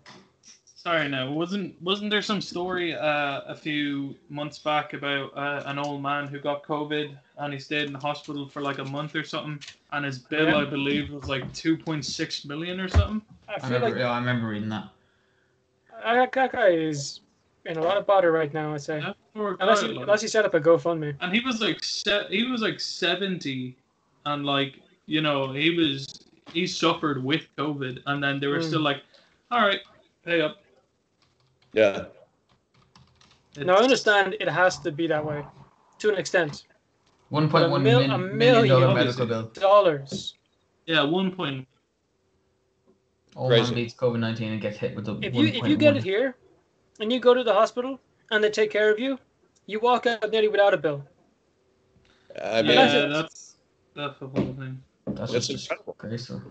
Sorry, no, wasn't wasn't there some story uh, a few months back about uh, an old man who got COVID and he stayed in the hospital for like a month or something, and his bill, Yeah. I believe, was like two point six million or something. I I remember, like yeah, I remember reading that. that that guy is in a lot of bother right now, I'd say. Yeah, poor Unless guy, he, unless he set up a GoFundMe. and he was like se- he was like 70 and like you know he was he suffered with covid and then they were Mm. still like all right pay up Yeah. Now I understand it has to be that way, to an extent. One But a, one mil- million a million million dollar medical bill. dollars. Yeah, one point. All Crazy. man beats COVID nineteen and gets hit with the If you if you get it here, and you go to the hospital and they take care of you, you walk out nearly without a bill. I mean, that's yeah, it. that's that's the whole thing. That's That's just incredible. disgraceful.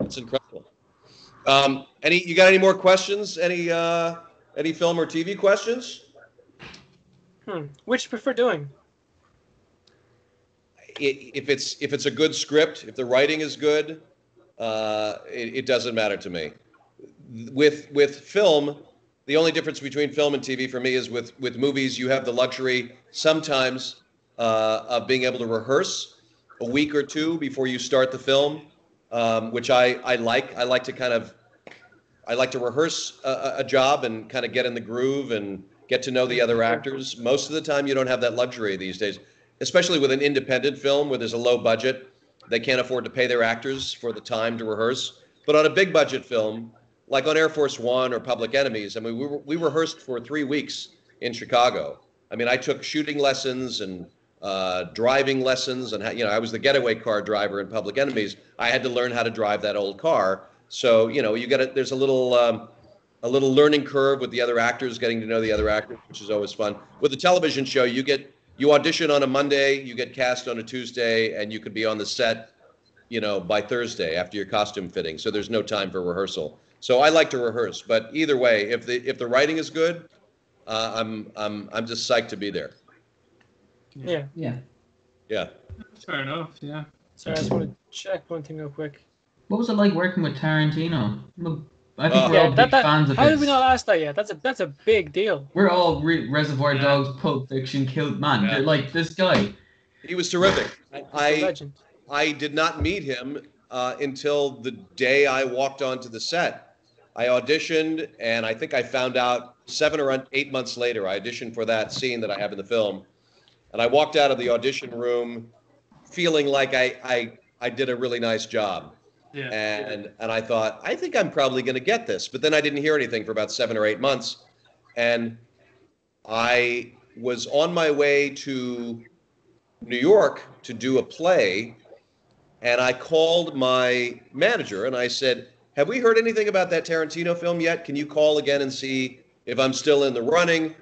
It's incredible. Um, any, you got any more questions? Any, uh, any film or TV questions? Hmm. Which you prefer doing? I- If it's if it's a good script, if the writing is good, uh, it, it doesn't matter to me. With with film, the only difference between film and TV for me is with with movies, you have the luxury sometimes uh, of being able to rehearse a week or two before you start the film, um, which I I like. I like to kind of I like to rehearse a, a- a job and kind of get in the groove and get to know the other actors. Most of the time, you don't have that luxury these days, especially with an independent film where there's a low budget. They can't afford to pay their actors for the time to rehearse. But on a big budget film, like on Air Force One or Public Enemies, I mean, we, we rehearsed for three weeks in Chicago. I mean, I took shooting lessons and uh, driving lessons, and you know, I was the getaway car driver in Public Enemies. I had to learn how to drive that old car. So you know, you got to There's a little um, a little learning curve with the other actors, getting to know the other actors, which is always fun. With a television show, you get you audition on a Monday, you get cast on a Tuesday, and you could be on the set, you know, by Thursday after your costume fitting. So there's no time for rehearsal. So I like to rehearse, but either way, if the if the writing is good, uh, I'm I'm I'm just psyched to be there. Yeah. Yeah. Yeah. Fair enough. Yeah. Sorry, I just want to check one thing real quick. What was it like working with Tarantino? I think Uh, we're all that, big that, fans of how his. did we not ask that yet? That's a that's a big deal. We're all re- Reservoir Yeah. Dogs, Pulp Fiction, killed man. Yeah. Like this guy. He was terrific. He's a I legend. I did not meet him uh, until the day I walked onto the set. I auditioned, and I think I found out seven or eight months later. I auditioned for that scene that I have in the film, and I walked out of the audition room feeling like I I, I did a really nice job. Yeah. and and I thought I think I'm probably going to get this, but then I didn't hear anything for about seven or eight months, and I was on my way to New York to do a play, and I called my manager and I said, "Have we heard anything about that Tarantino film yet? Can you call again and see if I'm still in the running?"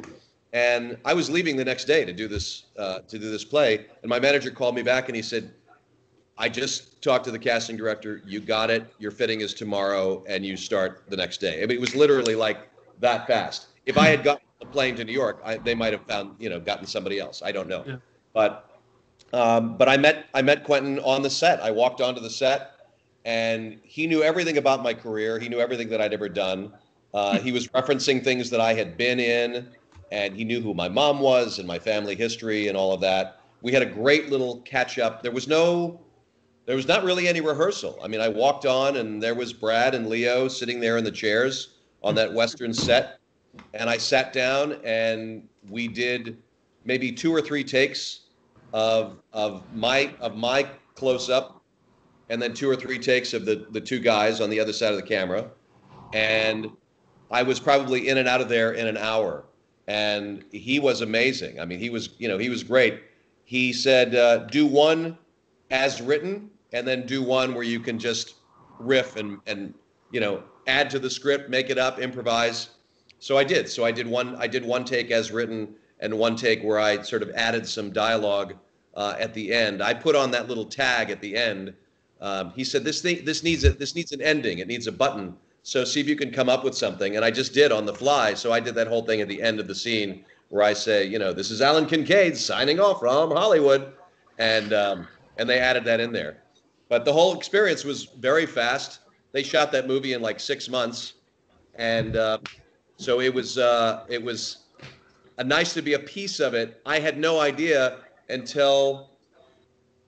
And I was leaving the next day to do this uh, to do this play, and my manager called me back and he said, I just talked to the casting director. You got it. Your fitting is tomorrow, and you start the next day. I mean, it was literally like that fast. If I had gotten the plane to New York, I, they might have found, you know, gotten somebody else. I don't know. Yeah. But, um, but I met I met Quentin on the set. I walked onto the set, and he knew everything about my career. He knew everything that I'd ever done. Uh, he was referencing things that I had been in, and he knew who my mom was and my family history and all of that. We had a great little catch up. There was no there was not really any rehearsal. I mean, I walked on and there was Brad and Leo sitting there in the chairs on that Western set. And I sat down and we did maybe two or three takes of of my of my close up and then two or three takes of the the two guys on the other side of the camera. And I was probably in and out of there in an hour. And he was amazing. I mean, he was, you know, he was great. He said, uh, do one as written and then do one where you can just riff and and you know add to the script make it up improvise so i did so i did one i did one take as written and one take where i sort of added some dialogue uh, at the end i put on that little tag at the end um, he said this thing this needs a this needs an ending. It needs a button. So see if you can come up with something. And i just did on the fly. So i did that whole thing at the end of the scene where i say you know this is allen kincade signing off from hollywood. And um, and they added that in there. But the whole experience was very fast. They shot that movie in like six months, and uh, so it was uh, it was nice to be a piece of it. I had no idea until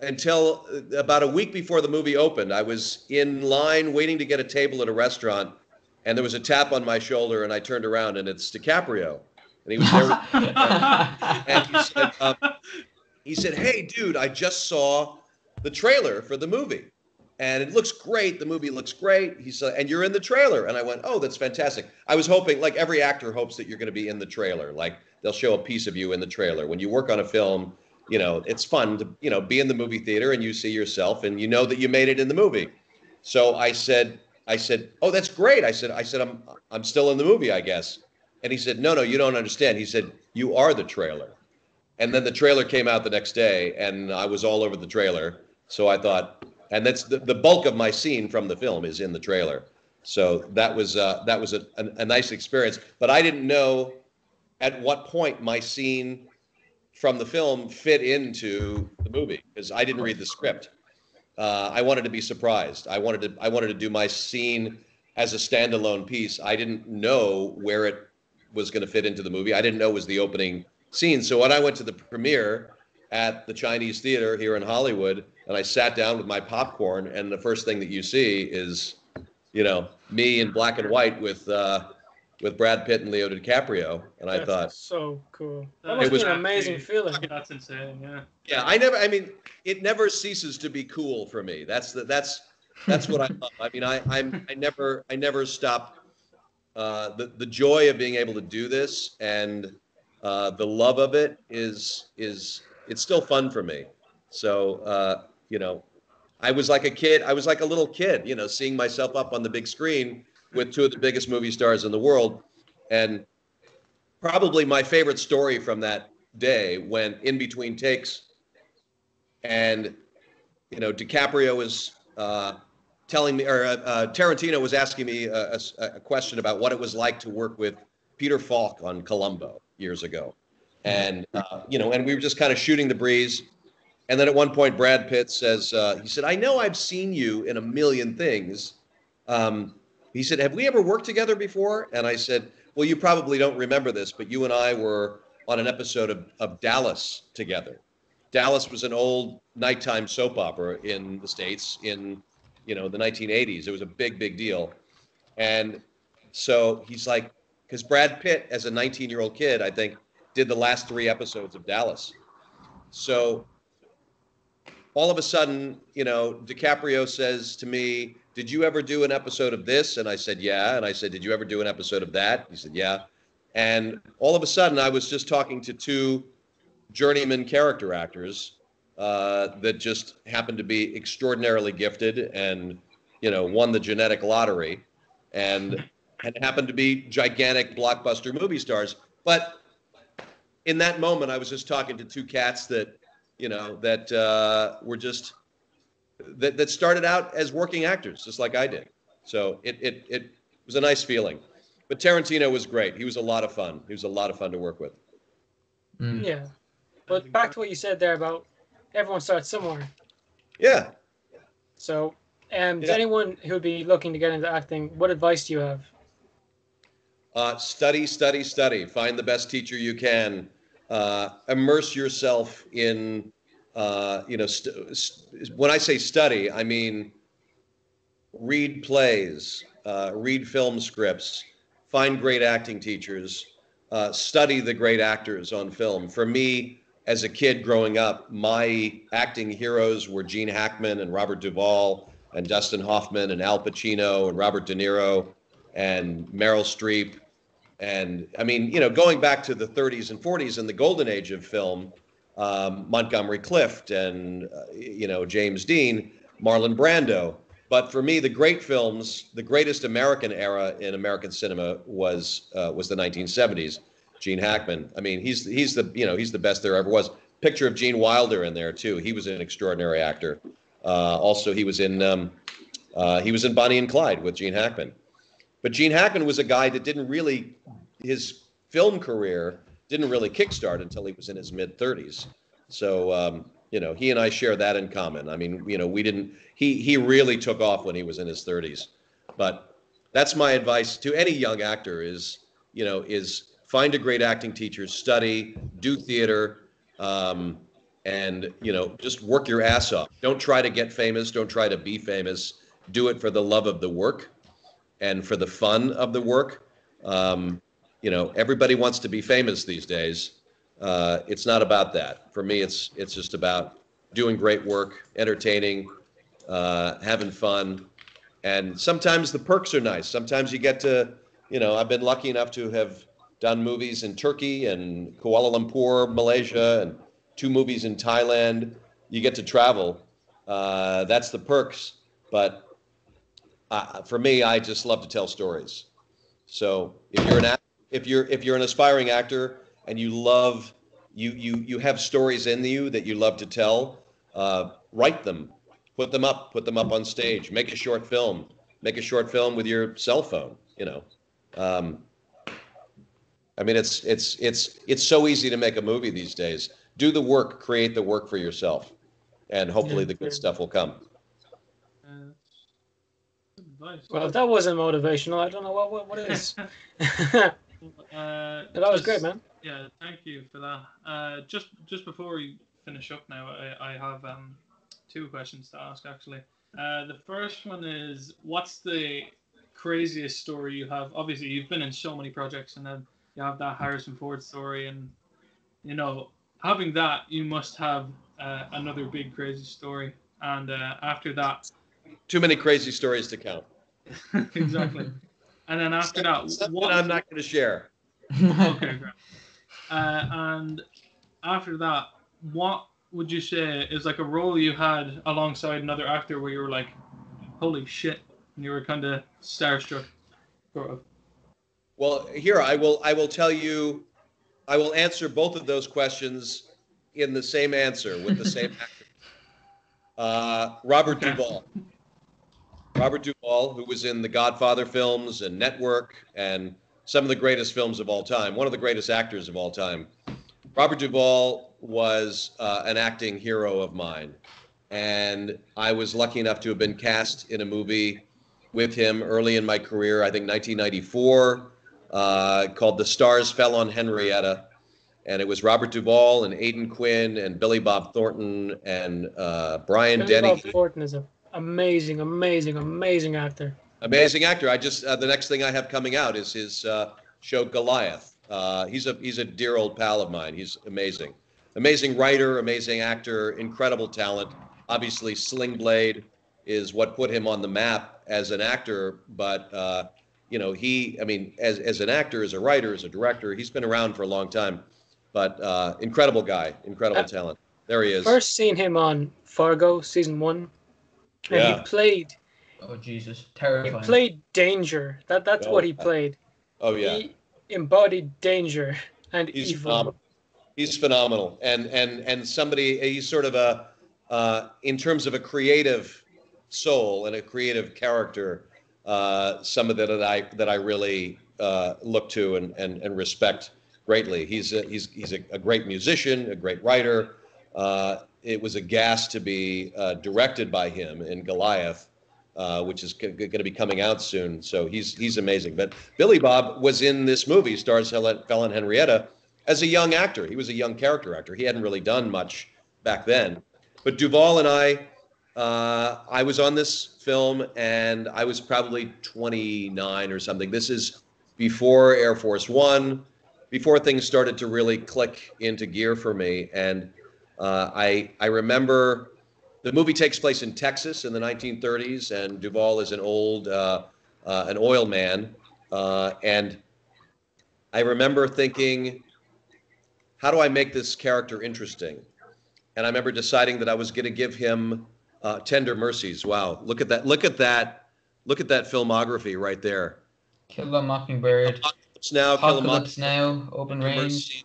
until about a week before the movie opened. I was in line waiting to get a table at a restaurant, and there was a tap on my shoulder, and I turned around, and it's DiCaprio, and he was there. <laughs> and he said, um, he said, "Hey, dude, I just saw the trailer for the movie." and it looks great. The movie looks great. He said, and you're in the trailer. And I went, oh, that's fantastic. I was hoping, like every actor hopes that you're going to be in the trailer. Like they'll show a piece of you in the trailer. When you work on a film, you know, it's fun to, you know, be in the movie theater and you see yourself and you know that you made it in the movie. So I said, I said, oh, that's great. I said, I said, I'm, I'm still in the movie, I guess. And he said, no, no, you don't understand. He said, you are the trailer. And then the trailer came out the next day and I was all over the trailer. So I thought, and that's the, the bulk of my scene from the film is in the trailer. So that was uh, that was a, a, a nice experience. But I didn't know at what point my scene from the film fit into the movie because I didn't read the script. Uh, I wanted to be surprised. I wanted to I wanted to do my scene as a standalone piece. I didn't know where it was going to fit into the movie. I didn't know it was the opening scene. So when I went to the premiere at the Chinese Theater here in Hollywood, and I sat down with my popcorn, and the first thing that you see is, you know, me in black and white with uh, with Brad Pitt and Leo DiCaprio, and I That's thought, so cool. That It was- an amazing feeling. That's insane. Yeah. yeah, I never. I mean, it never ceases to be cool for me. That's the that's that's what I <laughs> love. I mean, I I'm I never I never stop. Uh, the the joy of being able to do this and uh, the love of it is is it's still fun for me. So uh, you know, I was like a kid. I was like a little kid, you know, seeing myself up on the big screen with two of the biggest movie stars in the world, and probably my favorite story from that day when in between takes and you know DiCaprio was uh, telling me, or uh, uh, Tarantino was asking me a, a, a question about what it was like to work with Peter Falk on Columbo years ago, and uh, you know, and we were just kind of shooting the breeze. And then at one point, Brad Pitt says, uh, he said, "I know I've seen you in a million things." Um, he said, "Have we ever worked together before?" And I said, "Well, you probably don't remember this, but you and I were on an episode of, of Dallas together." Dallas was an old nighttime soap opera in the states in you know the 1980s. It was a big big deal, and so he's like, because Brad Pitt as a 19 year old kid, I think, did the last three episodes of Dallas. So all of a sudden, you know, DiCaprio says to me, "Did you ever do an episode of this?" And I said, "Yeah." And I said, "Did you ever do an episode of that?" He said, "Yeah." And all of a sudden, I was just talking to two journeyman character actors uh, that just happened to be extraordinarily gifted and you know won the genetic lottery and and happened to be gigantic blockbuster movie stars but in that moment i was just talking to two cats that you know that uh, were just that, that started out as working actors just like i did so it, it it was a nice feeling but tarantino was great he was a lot of fun he was a lot of fun to work with Mm. Yeah. But back to what you said there about everyone starts somewhere. yeah So, um, to anyone who would be looking to get into acting, what advice do you have? Uh, study, study, study. Find the best teacher you can. Uh, immerse yourself in, uh, you know, st- st- when I say study, I mean read plays, uh, read film scripts, find great acting teachers, uh, study the great actors on film. For me, as a kid growing up, my acting heroes were Gene Hackman and Robert Duvall and Dustin Hoffman and Al Pacino and Robert De Niro and Meryl Streep. And I mean, you know, going back to the 30s and 40s and the golden age of film, um, Montgomery Clift and, uh, you know, James Dean, Marlon Brando. But for me, the great films, the greatest American era in American cinema was uh, was the 1970s. Gene Hackman. I mean, he's he's the you know he's the best there ever was. Picture of Gene Wilder in there too. He was an extraordinary actor. Uh, also, he was in um, uh, he was in Bonnie and Clyde with Gene Hackman. But Gene Hackman was a guy that didn't really his film career didn't really kickstart until he was in his mid 30s. So um, you know, he and I share that in common. I mean, you know, we didn't. He he really took off when he was in his 30s. But that's my advice to any young actor: is you know, is find a great acting teacher, study, do theater, um, and you know, just work your ass off. Don't try to get famous. Don't try to be famous. Do it for the love of the work and for the fun of the work. Um, you know, everybody wants to be famous these days. Uh, it's not about that. For me, it's it's just about doing great work, entertaining, uh, having fun, and sometimes the perks are nice. Sometimes you get to, you know, I've been lucky enough to have done movies in Turkey and Kuala Lumpur, Malaysia, and two movies in Thailand. You get to travel. Uh, that's the perks. But uh, for me, I just love to tell stories. So if you're an if you're if you're an aspiring actor and you love you you you have stories in you that you love to tell, uh, write them, put them up, put them up on stage, make a short film, make a short film with your cell phone. You know, um, I mean, it's it's it's it's so easy to make a movie these days. Do the work, create the work for yourself, and hopefully Yeah, the good fair. stuff will come. Uh, advice. Well, if that wasn't motivational, I don't know what what, what is. <laughs> <laughs> Uh, that was just- great, man. Yeah, thank you for that. Uh, just just before we finish up now, I, I have um, two questions to ask actually. Uh, the first one is, what's the craziest story you have? Obviously, you've been in so many projects, and then you have that Harrison Ford story, and you know, having that, you must have uh, another big crazy story. And uh, after that, Too many crazy stories to count. <laughs> exactly. And then after that, Something what, I'm not going to share. <laughs> okay, great. Uh, and after that, what would you say is like a role you had alongside another actor where you were like, holy shit, and you were kind of starstruck? Sort of. Well, here I will I will tell you, I will answer both of those questions in the same answer with the same <laughs> actor. Uh, Robert Okay. Duvall. Robert Duvall, who was in the Godfather films and Network and some of the greatest films of all time, one of the greatest actors of all time. Robert Duvall was uh, an acting hero of mine. And I was lucky enough to have been cast in a movie with him early in my career, I think 1994, uh, called The Stars Fell on Henrietta. And it was Robert Duvall and Aidan Quinn and Billy Bob Thornton and uh, Brian Billy Dennehy. Bob Thornton is an amazing, amazing, amazing actor. Amazing actor. I just uh, the next thing I have coming out is his uh, show Goliath. Uh, he's a he's a dear old pal of mine. He's amazing, amazing writer, amazing actor, incredible talent. Obviously, Sling Blade is what put him on the map as an actor. But uh, you know, he I mean, as as an actor, as a writer, as a director, he's been around for a long time. But uh, incredible guy, incredible Uh, talent. There he is. First seen him on Fargo season one, and Yeah. he played oh Jesus, he terrifying. played danger. That that's what he Oh, played. oh yeah. He embodied danger <laughs> and He's evil. phenomenal. He's phenomenal, and and and somebody. He's sort of a, uh, in terms of a creative soul and a creative character. Uh, some of that that I that I really uh, look to and, and and respect greatly. He's a, he's he's a, a great musician, a great writer. Uh, it was a gas to be uh, directed by him in Goliath, uh, which is going to be coming out soon. So he's he's amazing. But Billy Bob was in this movie, stars Helen, Fallon Henrietta, as a young actor. He was a young character actor. He hadn't really done much back then. But Duvall and I, uh, I was on this film, and I was probably 29 or something. This is before Air Force One, before things started to really click into gear for me. And uh, I I remember the movie takes place in Texas in the 1930s, and Duvall is an old uh, uh, an oil man, uh, and I remember thinking, how do I make this character interesting? And I remember deciding that I was going to give him uh, Tender Mercies. Wow, look at that! Look at that! Look at that filmography right there. Kill a Mockingbird. Apocalypse Now, Kill 'Em All, Apocalypse Now. Open Range.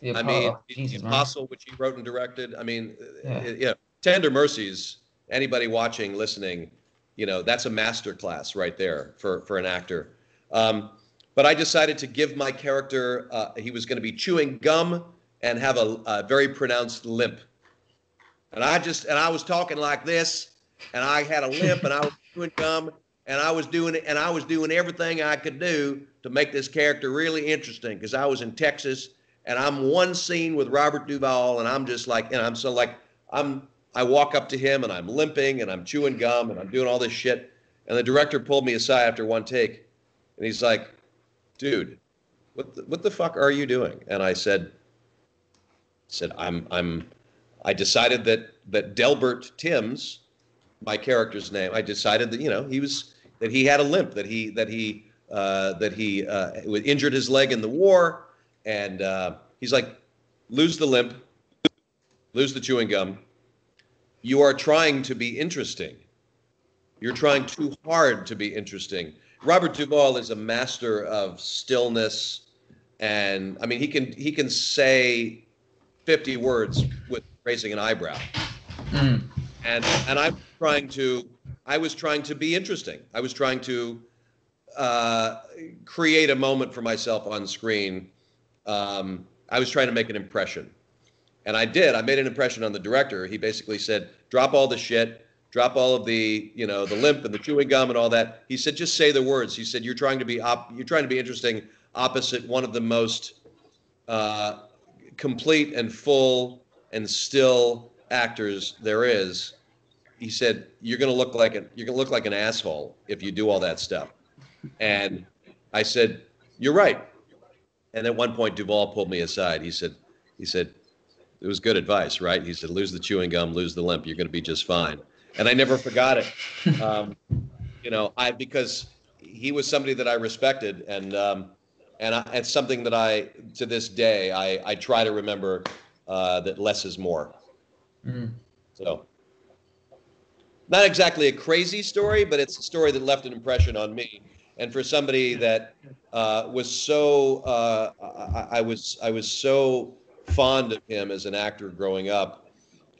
The I mean, oh, the Jesus, man. Apostle, which he wrote and directed. I mean, Yeah. yeah. yeah, Tender Mercies. Anybody watching, listening, you know, that's a master class right there for for an actor. Um, but I decided to give my character. Uh, he was going to be chewing gum and have a, a very pronounced limp. And I just and I was talking like this, and I had a limp, and I was <laughs> chewing gum, and I was doing it, and I was doing everything I could do to make this character really interesting because I was in Texas and I'm one scene with Robert Duvall, and I'm just like, and I'm so like, I'm, I walk up to him and I'm limping and I'm chewing gum and I'm doing all this shit, and the director pulled me aside after one take, and he's like, dude, what the, what the fuck are you doing? And I said, said I'm I'm, I decided that that Delbert Timms my character's name. I decided that you know he was that he had a limp, that he that he uh, that he uh, injured his leg in the war, and uh, he's like, lose the limp, lose the chewing gum. You are trying to be interesting. You're trying too hard to be interesting. Robert Duvall is a master of stillness, and I mean he can he can say 50 words with raising an eyebrow. Mm. And and I'm trying to I was trying to be interesting. I was trying to uh, create a moment for myself on screen. Um, I was trying to make an impression. And I did. I made an impression on the director. He basically said, drop all the shit, drop all of the, you know, the limp and the chewing gum and all that. He said, just say the words. He said, you're trying to be op- you're trying to be interesting opposite one of the most uh, complete and full and still actors there is. He said, you're going to look like an, you're going to look like an asshole if you do all that stuff. And I said, you're right. And at one point, Duvall pulled me aside. He said, he said, it was good advice, right? He said, lose the chewing gum, lose the limp. You're going to be just fine. And I never forgot it. <laughs> Um, you know, I, because he was somebody that I respected and, um, and I, it's something that I, to this day, I, I try to remember uh, that less is more. Mm. So, not exactly a crazy story, but it's a story that left an impression on me. And for somebody that uh, was so, uh, I, I was, I was so fond of him as an actor growing up,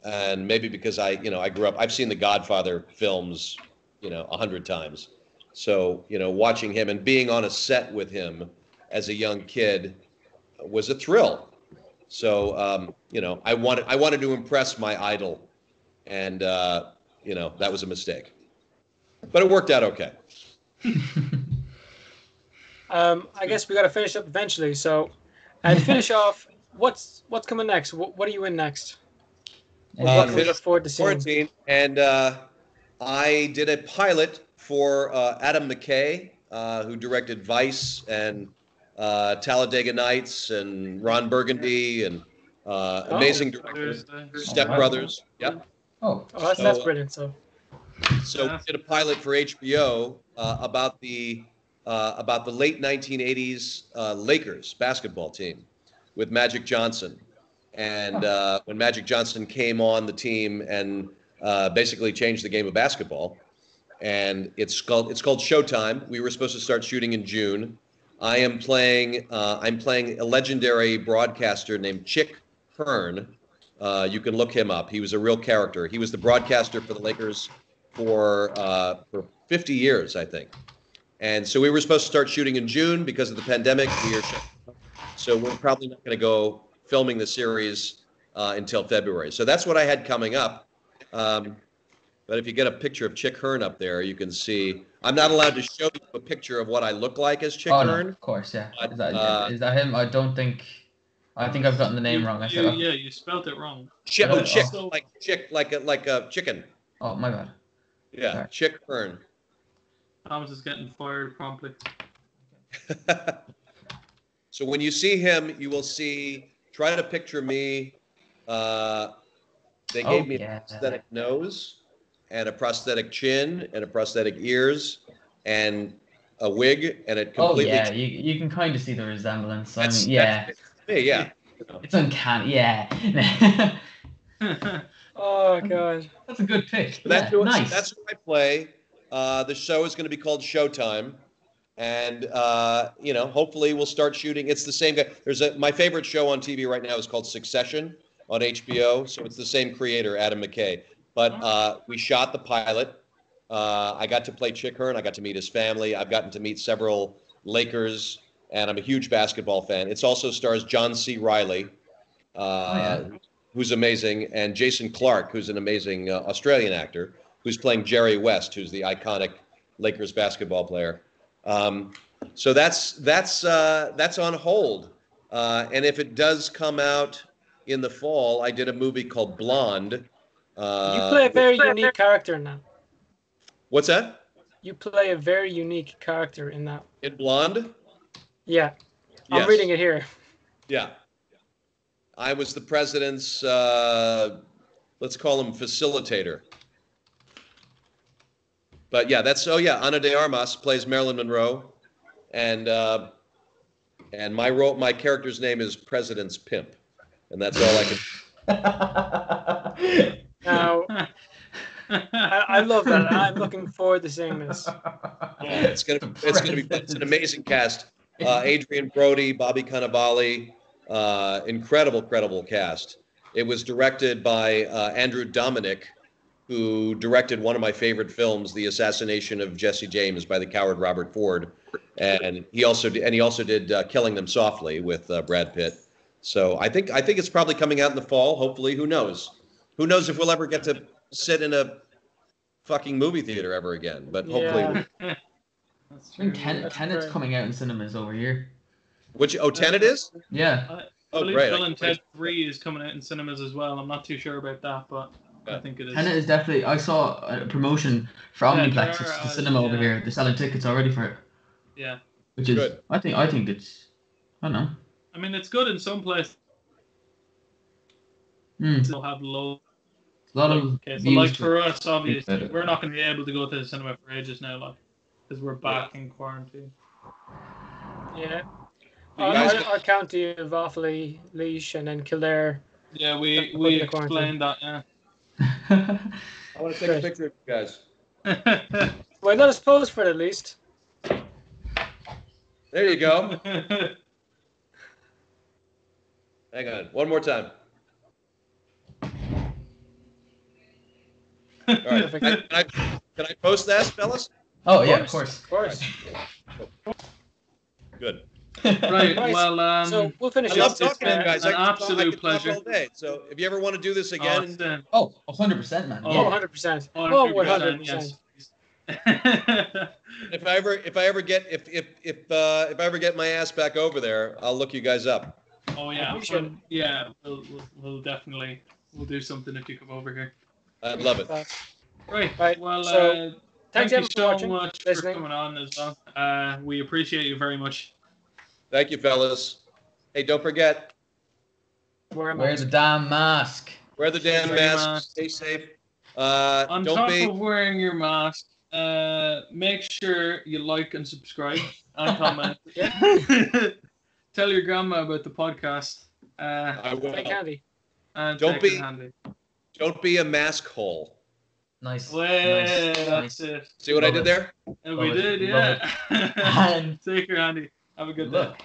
and maybe because I, you know, I grew up. I've seen the Godfather films, you know, a hundred times. So, you know, watching him and being on a set with him as a young kid was a thrill. So, um, you know, I wanted I wanted to impress my idol, and uh, you know that was a mistake, but it worked out okay. <laughs> Um, I guess we got to finish up eventually. So, and <laughs> finish off, what's what's coming next? What, what are you in next? Uh, what can we look forward to seeing? Quarantine, and uh, I did a pilot for uh, Adam McKay, uh, who directed Vice and uh, Talladega Nights and Ron Burgundy and uh, Oh, amazing There's director, the- Step wow. Brothers. Yep. Oh, Oh, that's, So, that's brilliant. So, So we did a pilot for HBO uh, about the uh, about the late 1980s uh, Lakers basketball team with Magic Johnson, and uh, when Magic Johnson came on the team and uh, basically changed the game of basketball, and it's called it's called Showtime. We were supposed to start shooting in June. I am playing uh, I'm playing a legendary broadcaster named Chick Hearn. Uh, you can look him up. He was a real character. He was the broadcaster for the Lakers for uh, for 50 years, I think. And so we were supposed to start shooting in June because of the pandemic. We are shut- so we're probably not going to go filming the series uh, until February. So that's what I had coming up. Um, but if you get a picture of Chick Hearn up there, you can see. I'm not allowed to show you a picture of what I look like as Chick oh no, Hearn. of course, yeah. But, Is that, uh, is that him? I don't think. I think I've gotten the name You- wrong. I you- yeah, you spelt it wrong. Chick, Oh, oh, chick, oh. like chick, like a like a chicken. Oh my bad. Yeah, Sorry. Chick Hearn. Thomas is getting fired promptly. <laughs> so when you see him, you will see. Try to picture me. Uh, they Oh, gave me yeah. a prosthetic nose, and a prosthetic chin, and a prosthetic ears, and a wig, and it completely. Oh yeah, you, you can kind of see the resemblance. I mean, yeah, that's me, yeah. it's uncanny. Yeah, <laughs> <laughs> oh god, that's a good pick. But that's yeah, who, nice. that's who I play. Uh, the show is going to be called Showtime, and uh, you know, hopefully, we'll start shooting. It's the same guy. There's a my favorite show on TV right now is called Succession on HBO. So it's the same creator, Adam McKay. But uh, we shot the pilot. Uh, I got to play Chick Hearn. I got to meet his family. I've gotten to meet several Lakers, and I'm a huge basketball fan. It's also stars John C. Reilly. Uh, yeah. who's amazing, and Jason Clarke, who's an amazing uh, Australian actor, who's playing Jerry West, who's the iconic Lakers basketball player. Um, so that's that's uh, that's on hold, uh, and if it does come out in the fall, I did a movie called Blonde. Uh, you play a very unique character in that. What's that? You play a very unique character in that. In Blonde? Yeah, I'm Yes. reading it here. Yeah. I was the president's, uh, let's call him facilitator. But yeah, that's oh yeah. Ana de Armas plays Marilyn Monroe, and uh, and my role, my character's name is President's Pimp, and that's all I can. <laughs> Now, <laughs> I, I love that. I'm looking forward to seeing this. Yeah, it's gonna it's gonna be it's an amazing cast. Uh, <laughs> Adrien Brody, Bobby Cannavale, uh, incredible, credible cast. It was directed by uh, Andrew Dominik, who directed one of my favorite films, The Assassination of Jesse James by the coward Robert Ford, and he also did, and he also did uh, Killing Them Softly with uh, Brad Pitt. So I think I think it's probably coming out in the fall. Hopefully, who knows? Who knows if we'll ever get to sit in a fucking movie theater ever again? But hopefully, Yeah. <laughs> That's I think. Ten- That's Tenet's great. coming out in cinemas over here. which oh, Tenet is? Yeah. I Oh, believe great. Bill and Ted 3 is coming out in cinemas as well. I'm not too sure about that, but I think it is. Tenet is definitely. I saw a promotion for Yeah, Omniplex. there the are, cinema over here. They're selling tickets already for it, Yeah. which is. Good. I think. I think it's. I don't know. I mean, it's good in some places. Hmm. Still have low. A lot of Okay, so like for us, obviously, we're not going to be able to go to the cinema for ages now, like, because we're back in quarantine. Yeah. You Our, guys our, our county of Offaly, Laois, and then Kildare. Yeah, we we put quarantine. explained that. Yeah. <laughs> I want to take a picture of you guys. <laughs> Well, let us pose for it at least. There you go. <laughs> Hang on, one more time. All right, can I, can I, can I post that, fellas? oh yeah, of course. Of course. Good. <laughs> right. Right, Well, um, so we'll finish I up. love it's talking to you been guys. an I could talk- I absolute talk pleasure. all day. So if you ever want to do this again, it's Oh, 100 percent, man. Oh, Yeah. 100%. Oh, 100%, 100%. yes. if I ever if I ever get if if if uh, if I ever get my ass back over there, I'll look you guys up. oh yeah, We should. well, yeah. We'll, we'll, we'll definitely we'll do something if you come over here. I'd love it. Right. Right, Well, so, uh, Thanks thank you for so watching. much for coming on as well. Uh, we appreciate you very much. Thank you, fellas. Hey, don't forget Where am I? Wear the damn mask. wear the damn Wear mask. mask. Stay safe. Uh, On don't top be. of wearing your mask, uh, make sure you like and subscribe and comment. <laughs> <laughs> Tell your grandma about the podcast. Uh, I will. Take handy. and Don't take be- handy. Don't be a mask hole. Nice. Well, nice. that's nice. it. See what I did it. there? And we it, did, love yeah. <laughs> And take your handy. Have a good day. look,